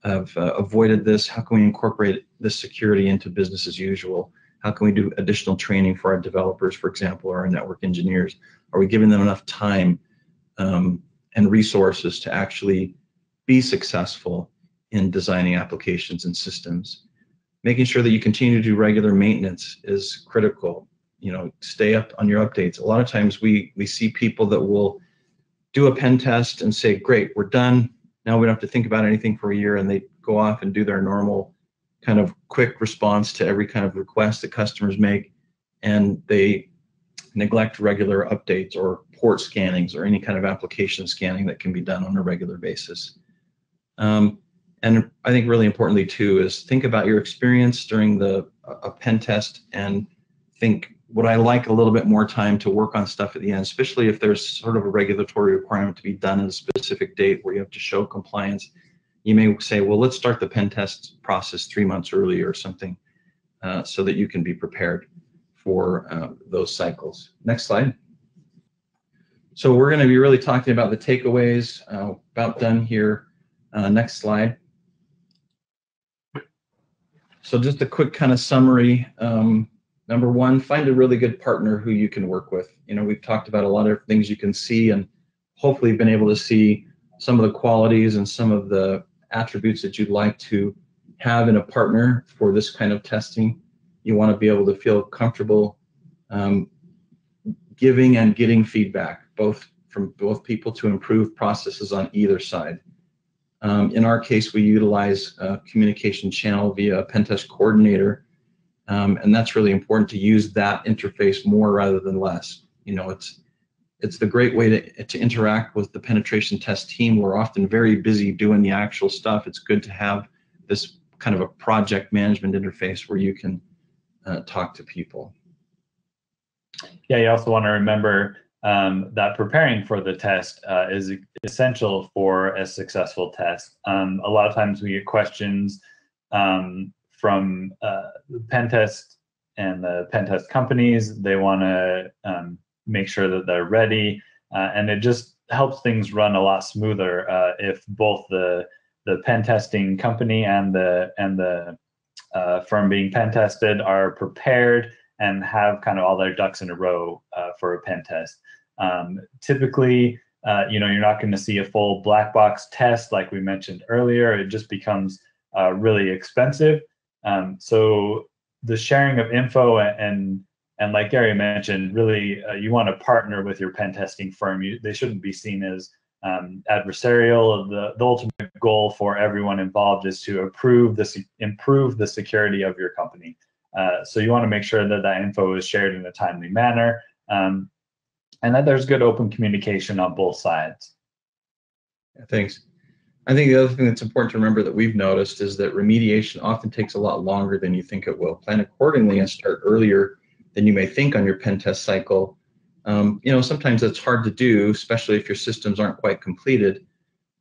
have uh, avoided this how can we incorporate this security into business as usual how can we do additional training for our developers for example or our network engineers are we giving them enough time um, and resources to actually be successful in designing applications and systems making sure that you continue to do regular maintenance is critical. You know, stay up on your updates. A lot of times we we see people that will do a pen test and say, "Great, we're done. Now we don't have to think about anything for a year," and they go off and do their normal kind of quick response to every kind of request that customers make, and they neglect regular updates or port scannings or any kind of application scanning that can be done on a regular basis. Um, and I think really importantly too is think about your experience during the a pen test and think would I like a little bit more time to work on stuff at the end, especially if there's sort of a regulatory requirement to be done at a specific date where you have to show compliance. You may say, well, let's start the pen test process three months early or something uh, so that you can be prepared for uh, those cycles. Next slide. So we're going to be really talking about the takeaways, uh, about done here. Uh, next slide. So just a quick kind of summary. Um, number one, find a really good partner who you can work with. You know, we've talked about a lot of things you can see and hopefully been able to see some of the qualities and some of the attributes that you'd like to have in a partner for this kind of testing. You want to be able to feel comfortable um, giving and getting feedback, both from both people to improve processes on either side. Um, in our case, we utilize a communication channel via a pentest coordinator, um, and that's really important to use that interface more rather than less. You know, it's it's the great way to, to interact with the penetration test team. We're often very busy doing the actual stuff. It's good to have this kind of a project management interface where you can uh, talk to people. Yeah, you also want to remember um, that preparing for the test uh, is essential for a successful test. Um, a lot of times we get questions um, from uh, pen test and the pen test companies. They want to um, make sure that they're ready, uh, and it just helps things run a lot smoother uh, if both the the pen testing company and the and the uh, firm being pen tested are prepared and have kind of all their ducks in a row uh, for a pen test. Um, typically, uh, you know, you're not going to see a full black box test like we mentioned earlier. It just becomes uh, really expensive. Um, so the sharing of info and and like Gary mentioned, really uh, you want to partner with your pen testing firm. You, they shouldn't be seen as um, adversarial. The, the ultimate goal for everyone involved is to improve the improve the security of your company. Uh, so you want to make sure that that info is shared in a timely manner, um, and that there's good open communication on both sides. Thanks. I think the other thing that's important to remember that we've noticed is that remediation often takes a lot longer than you think it will. Plan accordingly and start earlier than you may think on your pen test cycle. Um, you know, sometimes that's hard to do, especially if your systems aren't quite completed,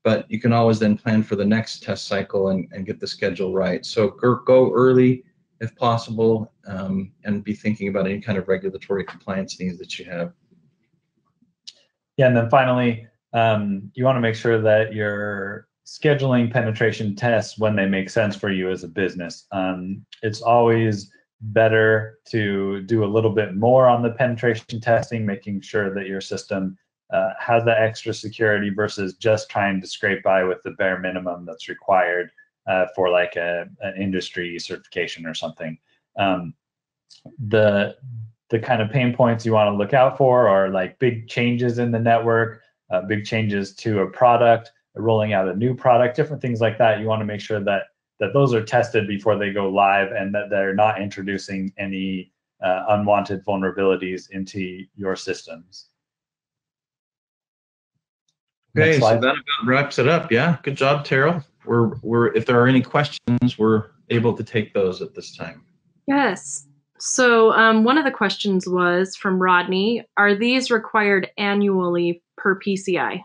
but you can always then plan for the next test cycle and, and get the schedule right. So go, early if possible um, and be thinking about any kind of regulatory compliance needs that you have. Yeah, and then finally, um, you want to make sure that you're scheduling penetration tests when they make sense for you as a business. Um, it's always better to do a little bit more on the penetration testing, making sure that your system uh, has that extra security versus just trying to scrape by with the bare minimum that's required uh, for like a, an industry certification or something. Um, the the kind of pain points you want to look out for are like big changes in the network, uh, big changes to a product, rolling out a new product, different things like that. You want to make sure that that those are tested before they go live and that they're not introducing any uh, unwanted vulnerabilities into your systems. Okay, so that about wraps it up. Yeah, good job, Terrill. We're we're if there are any questions, we're able to take those at this time. Yes. So um, one of the questions was from Rodney: Are these required annually per PCI?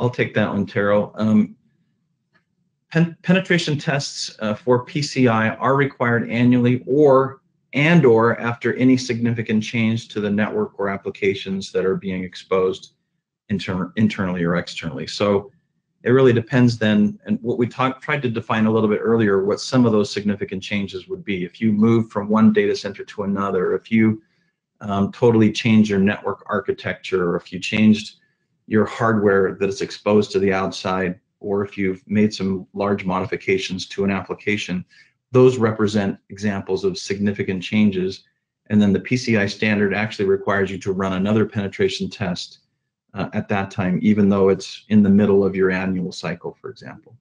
I'll take that one, Terrill. Um, pen penetration tests uh, for PCI are required annually or and or after any significant change to the network or applications that are being exposed inter internally or externally. So it really depends then, and what we talked tried to define a little bit earlier, what some of those significant changes would be. If you move from one data center to another, if you um, totally change your network architecture, or if you changed your hardware that is exposed to the outside, or if you've made some large modifications to an application, those represent examples of significant changes. And then the PCI standard actually requires you to run another penetration test uh, at that time, even though it's in the middle of your annual cycle, for example.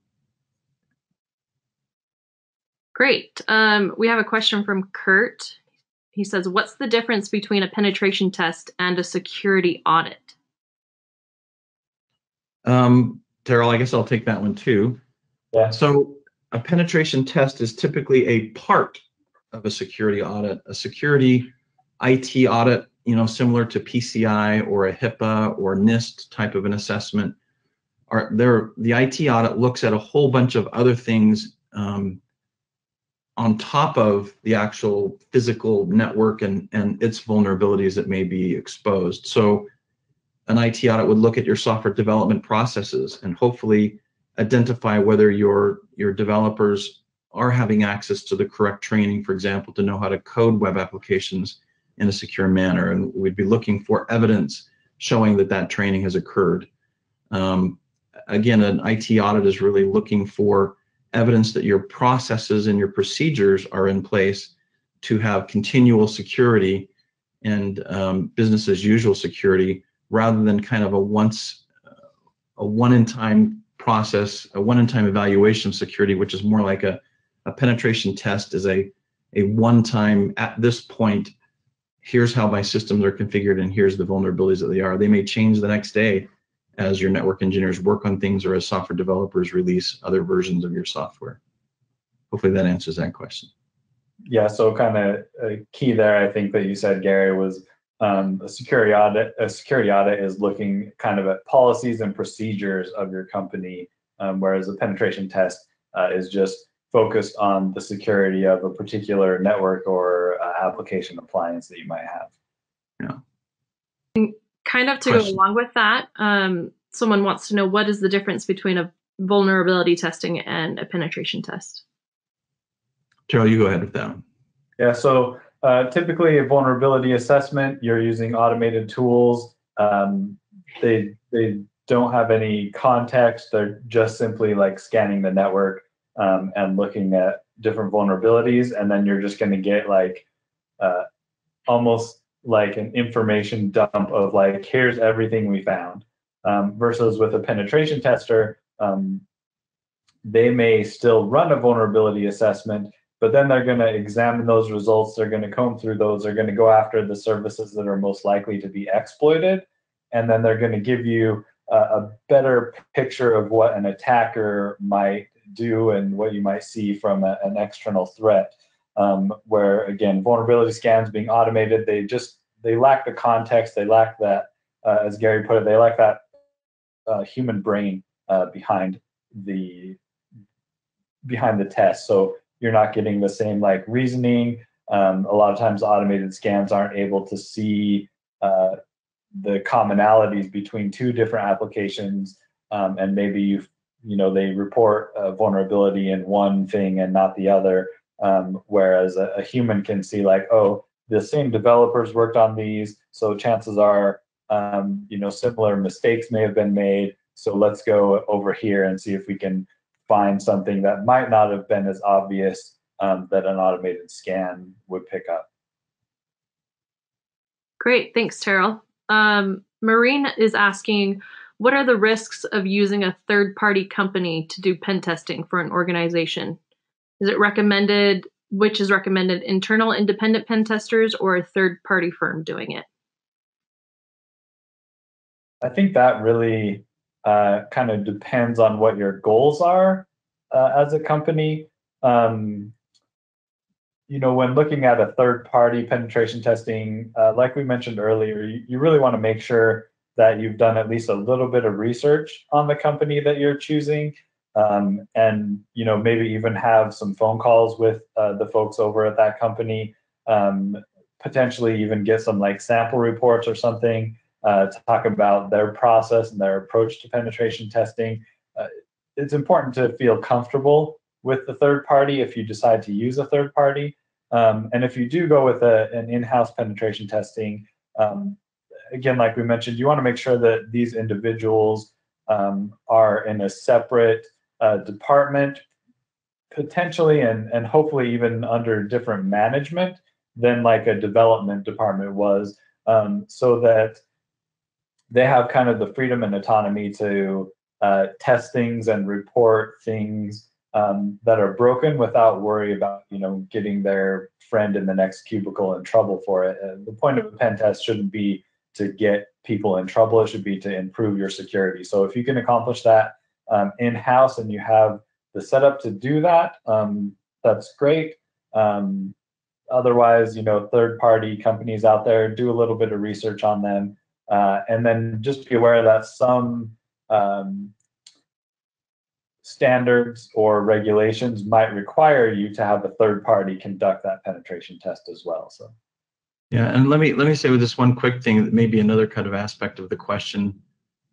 Great. Um, we have a question from Kurt. He says, What's the difference between a penetration test and a security audit? Um, Terrill, I guess I'll take that one too. Yeah. So a penetration test is typically a part of a security audit. A security IT audit, you know, similar to PCI or a HIPAA or NIST type of an assessment, are there. The IT audit looks at a whole bunch of other things um, on top of the actual physical network and and its vulnerabilities that may be exposed. So an IT audit would look at your software development processes and hopefully identify whether your your developers are having access to the correct training, for example, to know how to code web applications in a secure manner. And we'd be looking for evidence showing that that training has occurred. Um, again, an IT audit is really looking for evidence that your processes and your procedures are in place to have continual security and um, business as usual security rather than kind of a once a one in time process, a one in time evaluation of security, which is more like a, a penetration test is a a one time at this point here's how my systems are configured and here's the vulnerabilities that they are. They may change the next day as your network engineers work on things or as software developers release other versions of your software. Hopefully that answers that question. Yeah, so kind of a key there, I think that you said, Gary, was Um, a security audit, a security audit is looking kind of at policies and procedures of your company, um, whereas a penetration test uh, is just focused on the security of a particular network or uh, application appliance that you might have. Yeah. Kind of to Question. go along with that, um, someone wants to know what is the difference between a vulnerability testing and a penetration test. Terrill, you go ahead with that one. Yeah, so uh, typically a vulnerability assessment, you're using automated tools. Um, they they don't have any context. They're just simply like scanning the network um, and looking at different vulnerabilities, and then you're just going to get like uh, almost like an information dump of like here's everything we found. Um, versus with a penetration tester, um, they may still run a vulnerability assessment, but then they're going to examine those results. They're going to comb through those. They're going to go after the services that are most likely to be exploited. And then they're going to give you a, a better picture of what an attacker might do and what you might see from a, an external threat. Um, where again, vulnerability scans being automated, they just they lack the context. They lack that, uh, as Gary put it, they lack that uh, human brain uh, behind the behind the test. So you're not getting the same like reasoning. Um, a lot of times, automated scans aren't able to see uh, the commonalities between two different applications, um, and maybe you you know they report a vulnerability in one thing and not the other. Um, whereas a, a human can see like, oh, the same developers worked on these, so chances are, um, you know, similar mistakes may have been made. So let's go over here and see if we can find something that might not have been as obvious um, that an automated scan would pick up. Great, thanks, Terrill. Um, Marine is asking, what are the risks of using a third-party company to do pen testing for an organization? Is it recommended? Which is recommended? Internal independent pen testers or a third-party firm doing it? I think that really uh, kind of depends on what your goals are uh, as a company. Um, you know, when looking at a third party penetration testing, uh, like we mentioned earlier, you, you really want to make sure that you've done at least a little bit of research on the company that you're choosing. Um, and you know maybe even have some phone calls with uh, the folks over at that company um, potentially even get some like sample reports or something uh, to talk about their process and their approach to penetration testing. Uh, it's important to feel comfortable with the third party if you decide to use a third party. Um, and if you do go with a, an in-house penetration testing, um, again, like we mentioned, you want to make sure that these individuals um, are in a separate uh, department, potentially and, and hopefully even under different management than like a development department was, um, so that they have kind of the freedom and autonomy to uh, test things and report things um, that are broken without worry about you know getting their friend in the next cubicle in trouble for it. Uh, the point of a pen test shouldn't be to get people in trouble. It should be to improve your security. So if you can accomplish that um, in house and you have the setup to do that, um, that's great. Um, otherwise, you know, third party companies out there, do a little bit of research on them. Uh, and then just be aware that some um, standards or regulations might require you to have a third party conduct that penetration test as well. So, yeah, and let me let me say with this one quick thing that may be another kind of aspect of the question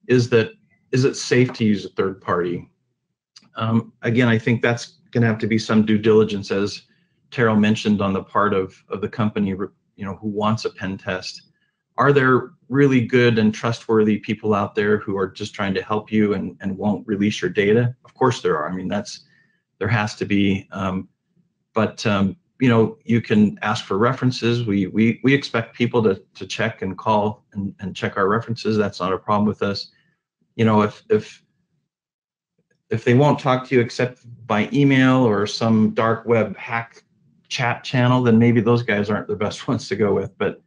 is that is it safe to use a third party? Um, again, I think that's going to have to be some due diligence, as Terrill mentioned, on the part of of the company, you know, who wants a pen test are there really good and trustworthy people out there who are just trying to help you and, and won't release your data? Of course there are. I mean, that's there has to be. Um, but um, you know, you can ask for references. We we we expect people to to check and call and, and check our references. That's not a problem with us. You know, if if if they won't talk to you except by email or some dark web hack chat channel, then maybe those guys aren't the best ones to go with. But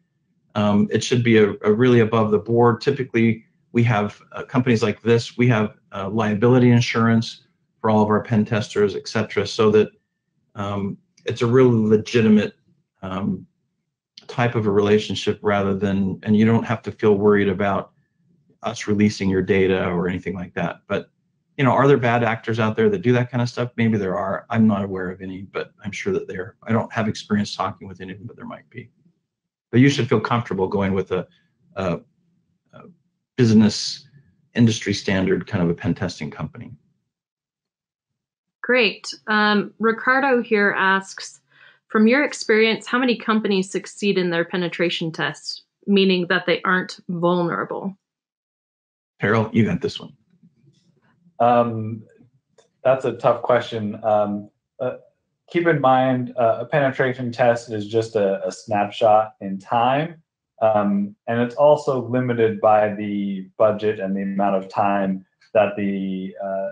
um, it should be a, a, really above the board. Typically, we have uh, companies like this. We have uh, liability insurance for all of our pen testers, et cetera, so that um, it's a really legitimate um, type of a relationship rather than, and you don't have to feel worried about us releasing your data or anything like that. But you know, are there bad actors out there that do that kind of stuff? Maybe there are. I'm not aware of any, but I'm sure that there. I don't have experience talking with any but there might be. But you should feel comfortable going with a, a, a business industry standard kind of a pen testing company. Great. Um, Ricardo here asks, from your experience, how many companies succeed in their penetration tests, meaning that they aren't vulnerable? Harold, you got this one. Um, that's a tough question. Um, uh, keep in mind, uh, a penetration test is just a, a snapshot in time. Um, and it's also limited by the budget and the amount of time that the uh,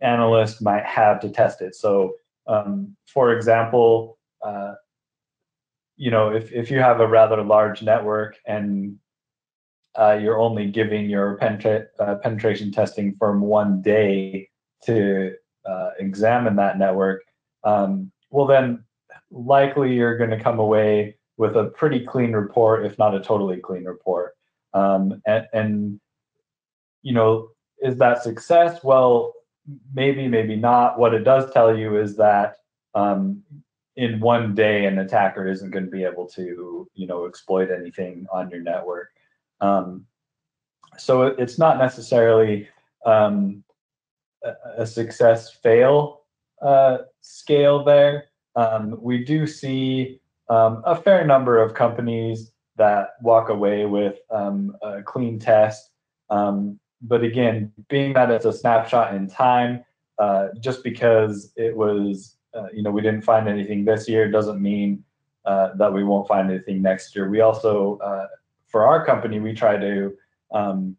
analyst might have to test it. So, um, for example, uh, you know, if, if you have a rather large network and uh, you're only giving your penetra- uh, penetration testing firm one day to uh, examine that network, um, well, then likely you're going to come away with a pretty clean report, if not a totally clean report. Um, and, and, you know, is that success? Well, maybe, maybe not. What it does tell you is that um, in one day, an attacker isn't going to be able to, you know, exploit anything on your network. Um, so it's not necessarily um, a, success fail uh, scale there. Um, we do see um, a fair number of companies that walk away with um, a clean test. Um, but again, being that it's a snapshot in time, uh, just because it was, uh, you know, we didn't find anything this year doesn't mean uh, that we won't find anything next year. We also uh, for our company, we try to um,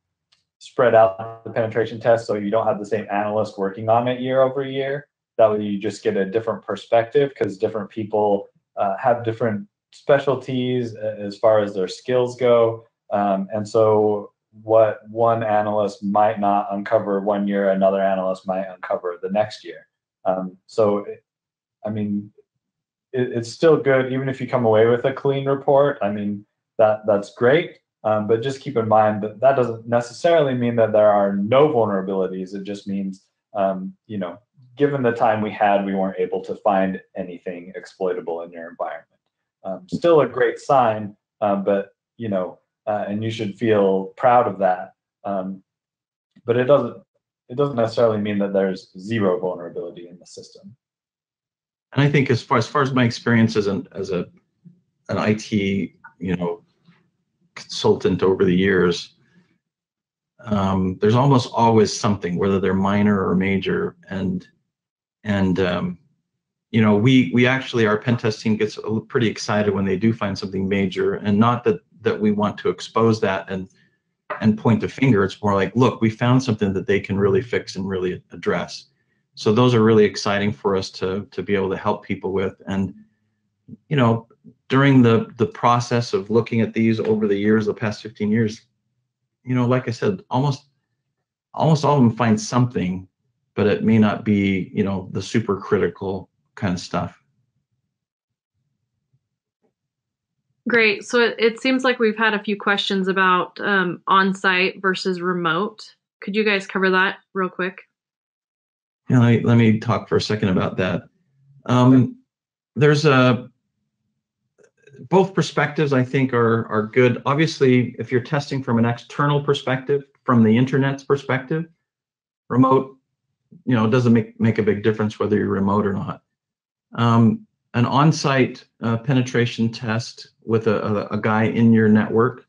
spread out the penetration test so you don't have the same analyst working on it year over year. That way, you just get a different perspective because different people uh, have different specialties as far as their skills go. Um, and so, what one analyst might not uncover one year, another analyst might uncover the next year. Um, so, I mean, it, it's still good, even if you come away with a clean report. I mean, that that's great. Um, but just keep in mind that that doesn't necessarily mean that there are no vulnerabilities. It just means, um, you know, given the time we had, we weren't able to find anything exploitable in your environment. Um, still a great sign, um, but you know, uh, and you should feel proud of that. Um, but it doesn't it doesn't necessarily mean that there's zero vulnerability in the system. And I think as far as far as my experience as an as a an IT, you know, consultant over the years, um, there's almost always something, whether they're minor or major, and and um, you know we we actually our pen test team gets pretty excited when they do find something major, and not that that we want to expose that and and point the finger. It's more like, look, we found something that they can really fix and really address. So those are really exciting for us to to be able to help people with, and you know during the the process of looking at these over the years, the past 15 years, you know, like I said, almost almost all of them find something, but it may not be, you know, the super critical kind of stuff. Great. So it, it seems like we've had a few questions about um, on-site versus remote. Could you guys cover that real quick? Yeah, let me, let me talk for a second about that. Um, there's a both perspectives I think are are good. Obviously, if you're testing from an external perspective, from the internet's perspective, remote, you know, doesn't make make a big difference whether you're remote or not. Um, an on-site uh, penetration test with a, a, a, guy in your network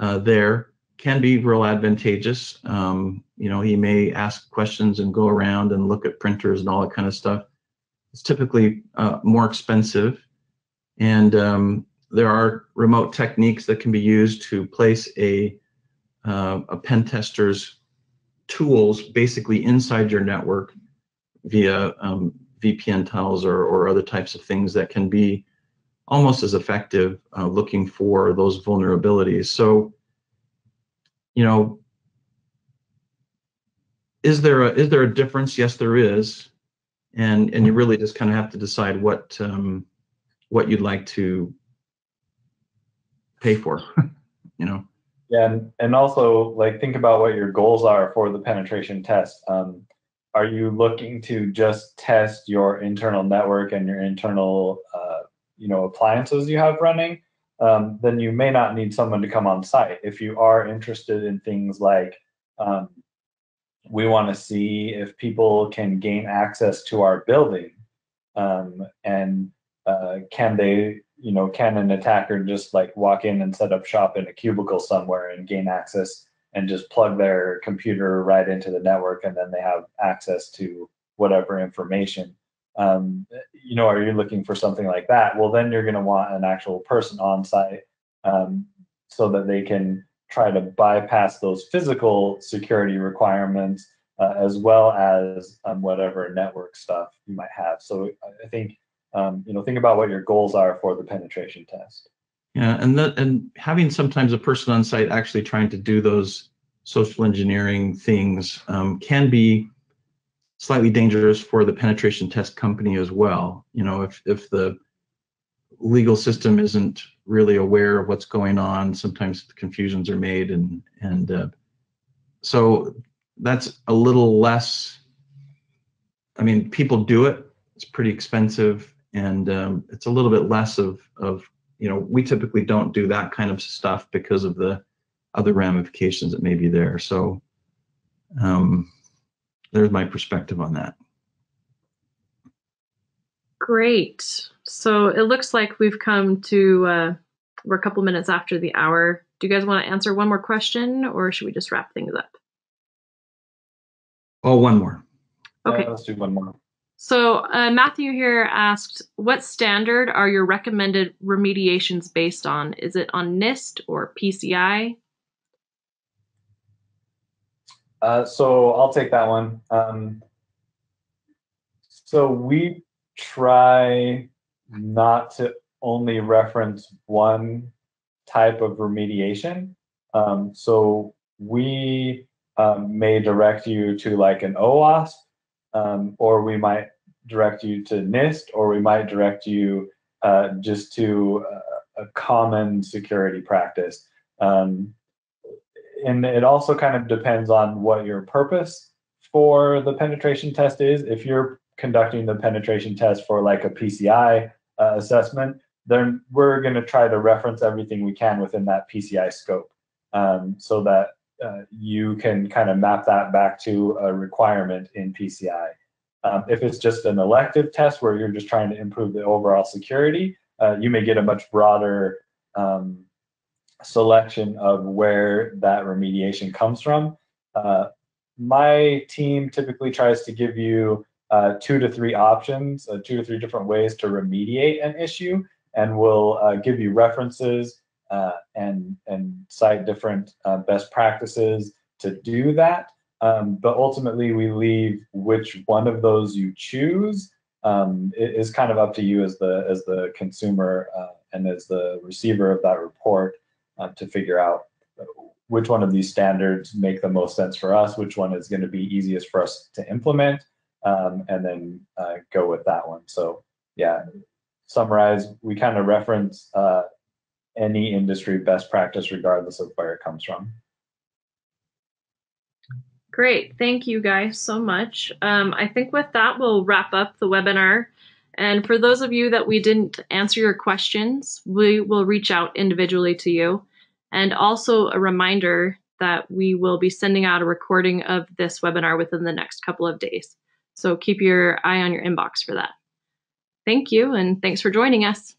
uh, there can be real advantageous. Um, you know, he may ask questions and go around and look at printers and all that kind of stuff. It's typically uh, more expensive and um, there are remote techniques that can be used to place a, uh, a pen tester's tools basically inside your network via um, VPN tunnels or, or other types of things that can be almost as effective uh, looking for those vulnerabilities. So, you know, is there a is there a difference? Yes, there is, and and you really just kind of have to decide what um, what you'd like to pay for. you know. Yeah, and, and also like think about what your goals are for the penetration test. Um, are you looking to just test your internal network and your internal uh, you know appliances you have running? Um, then you may not need someone to come on site. If you are interested in things like um, we want to see if people can gain access to our building um, and uh, can they you know can an attacker just like walk in and set up shop in a cubicle somewhere and gain access and just plug their computer right into the network and then they have access to whatever information. Um, you know are you looking for something like that? Well then you're going to want an actual person on site um, so that they can try to bypass those physical security requirements uh, as well as um, whatever network stuff you might have. So i think um, you know think about what your goals are for the penetration test yeah, and and having sometimes a person on site actually trying to do those social engineering things um, can be slightly dangerous for the penetration test company as well. You know, if if the legal system isn't really aware of what's going on, sometimes confusions are made, and and uh, so that's a little less. I mean, people do it. It's pretty expensive, and um, it's a little bit less of of you know, we typically don't do that kind of stuff because of the other ramifications that may be there. So um, there's my perspective on that. Great. So it looks like we've come to, uh, we're a couple minutes after the hour. Do you guys want to answer one more question or should we just wrap things up? Oh, one more. Okay. Uh, let's do one more. So uh, Matthew here asked, what standard are your recommended remediations based on? Is it on NIST or PCI? Uh, so I'll take that one. Um, so we try not to only reference one type of remediation. Um, so we um, may direct you to like an OWASP um, or we might direct you to NIST, or we might direct you uh, just to a, common security practice. Um, and it also kind of depends on what your purpose for the penetration test is. If you're conducting the penetration test for like a PCI uh, assessment, then we're going to try to reference everything we can within that PCI scope um, so that uh, you can kind of map that back to a requirement in PCI. Um, if it's just an elective test where you're just trying to improve the overall security, uh, you may get a much broader um, selection of where that remediation comes from. Uh, my team typically tries to give you uh, two to three options, uh, two to three different ways to remediate an issue, and we'll uh, give you references uh, and and cite different best practices to do that. Um, but ultimately, we leave which one of those you choose um, is kind of up to you as the as the consumer uh, and as the receiver of that report uh, to figure out which one of these standards make the most sense for us, which one is going to be easiest for us to implement, um, and then uh, go with that one. So yeah, summarize, we kind of reference uh, any industry best practice, regardless of where it comes from. Great. Thank you guys so much. Um, I think with that, we'll wrap up the webinar. And for those of you that we didn't answer your questions, we will reach out individually to you. And also a reminder that we will be sending out a recording of this webinar within the next couple of days. So keep your eye on your inbox for that. Thank you, and thanks for joining us.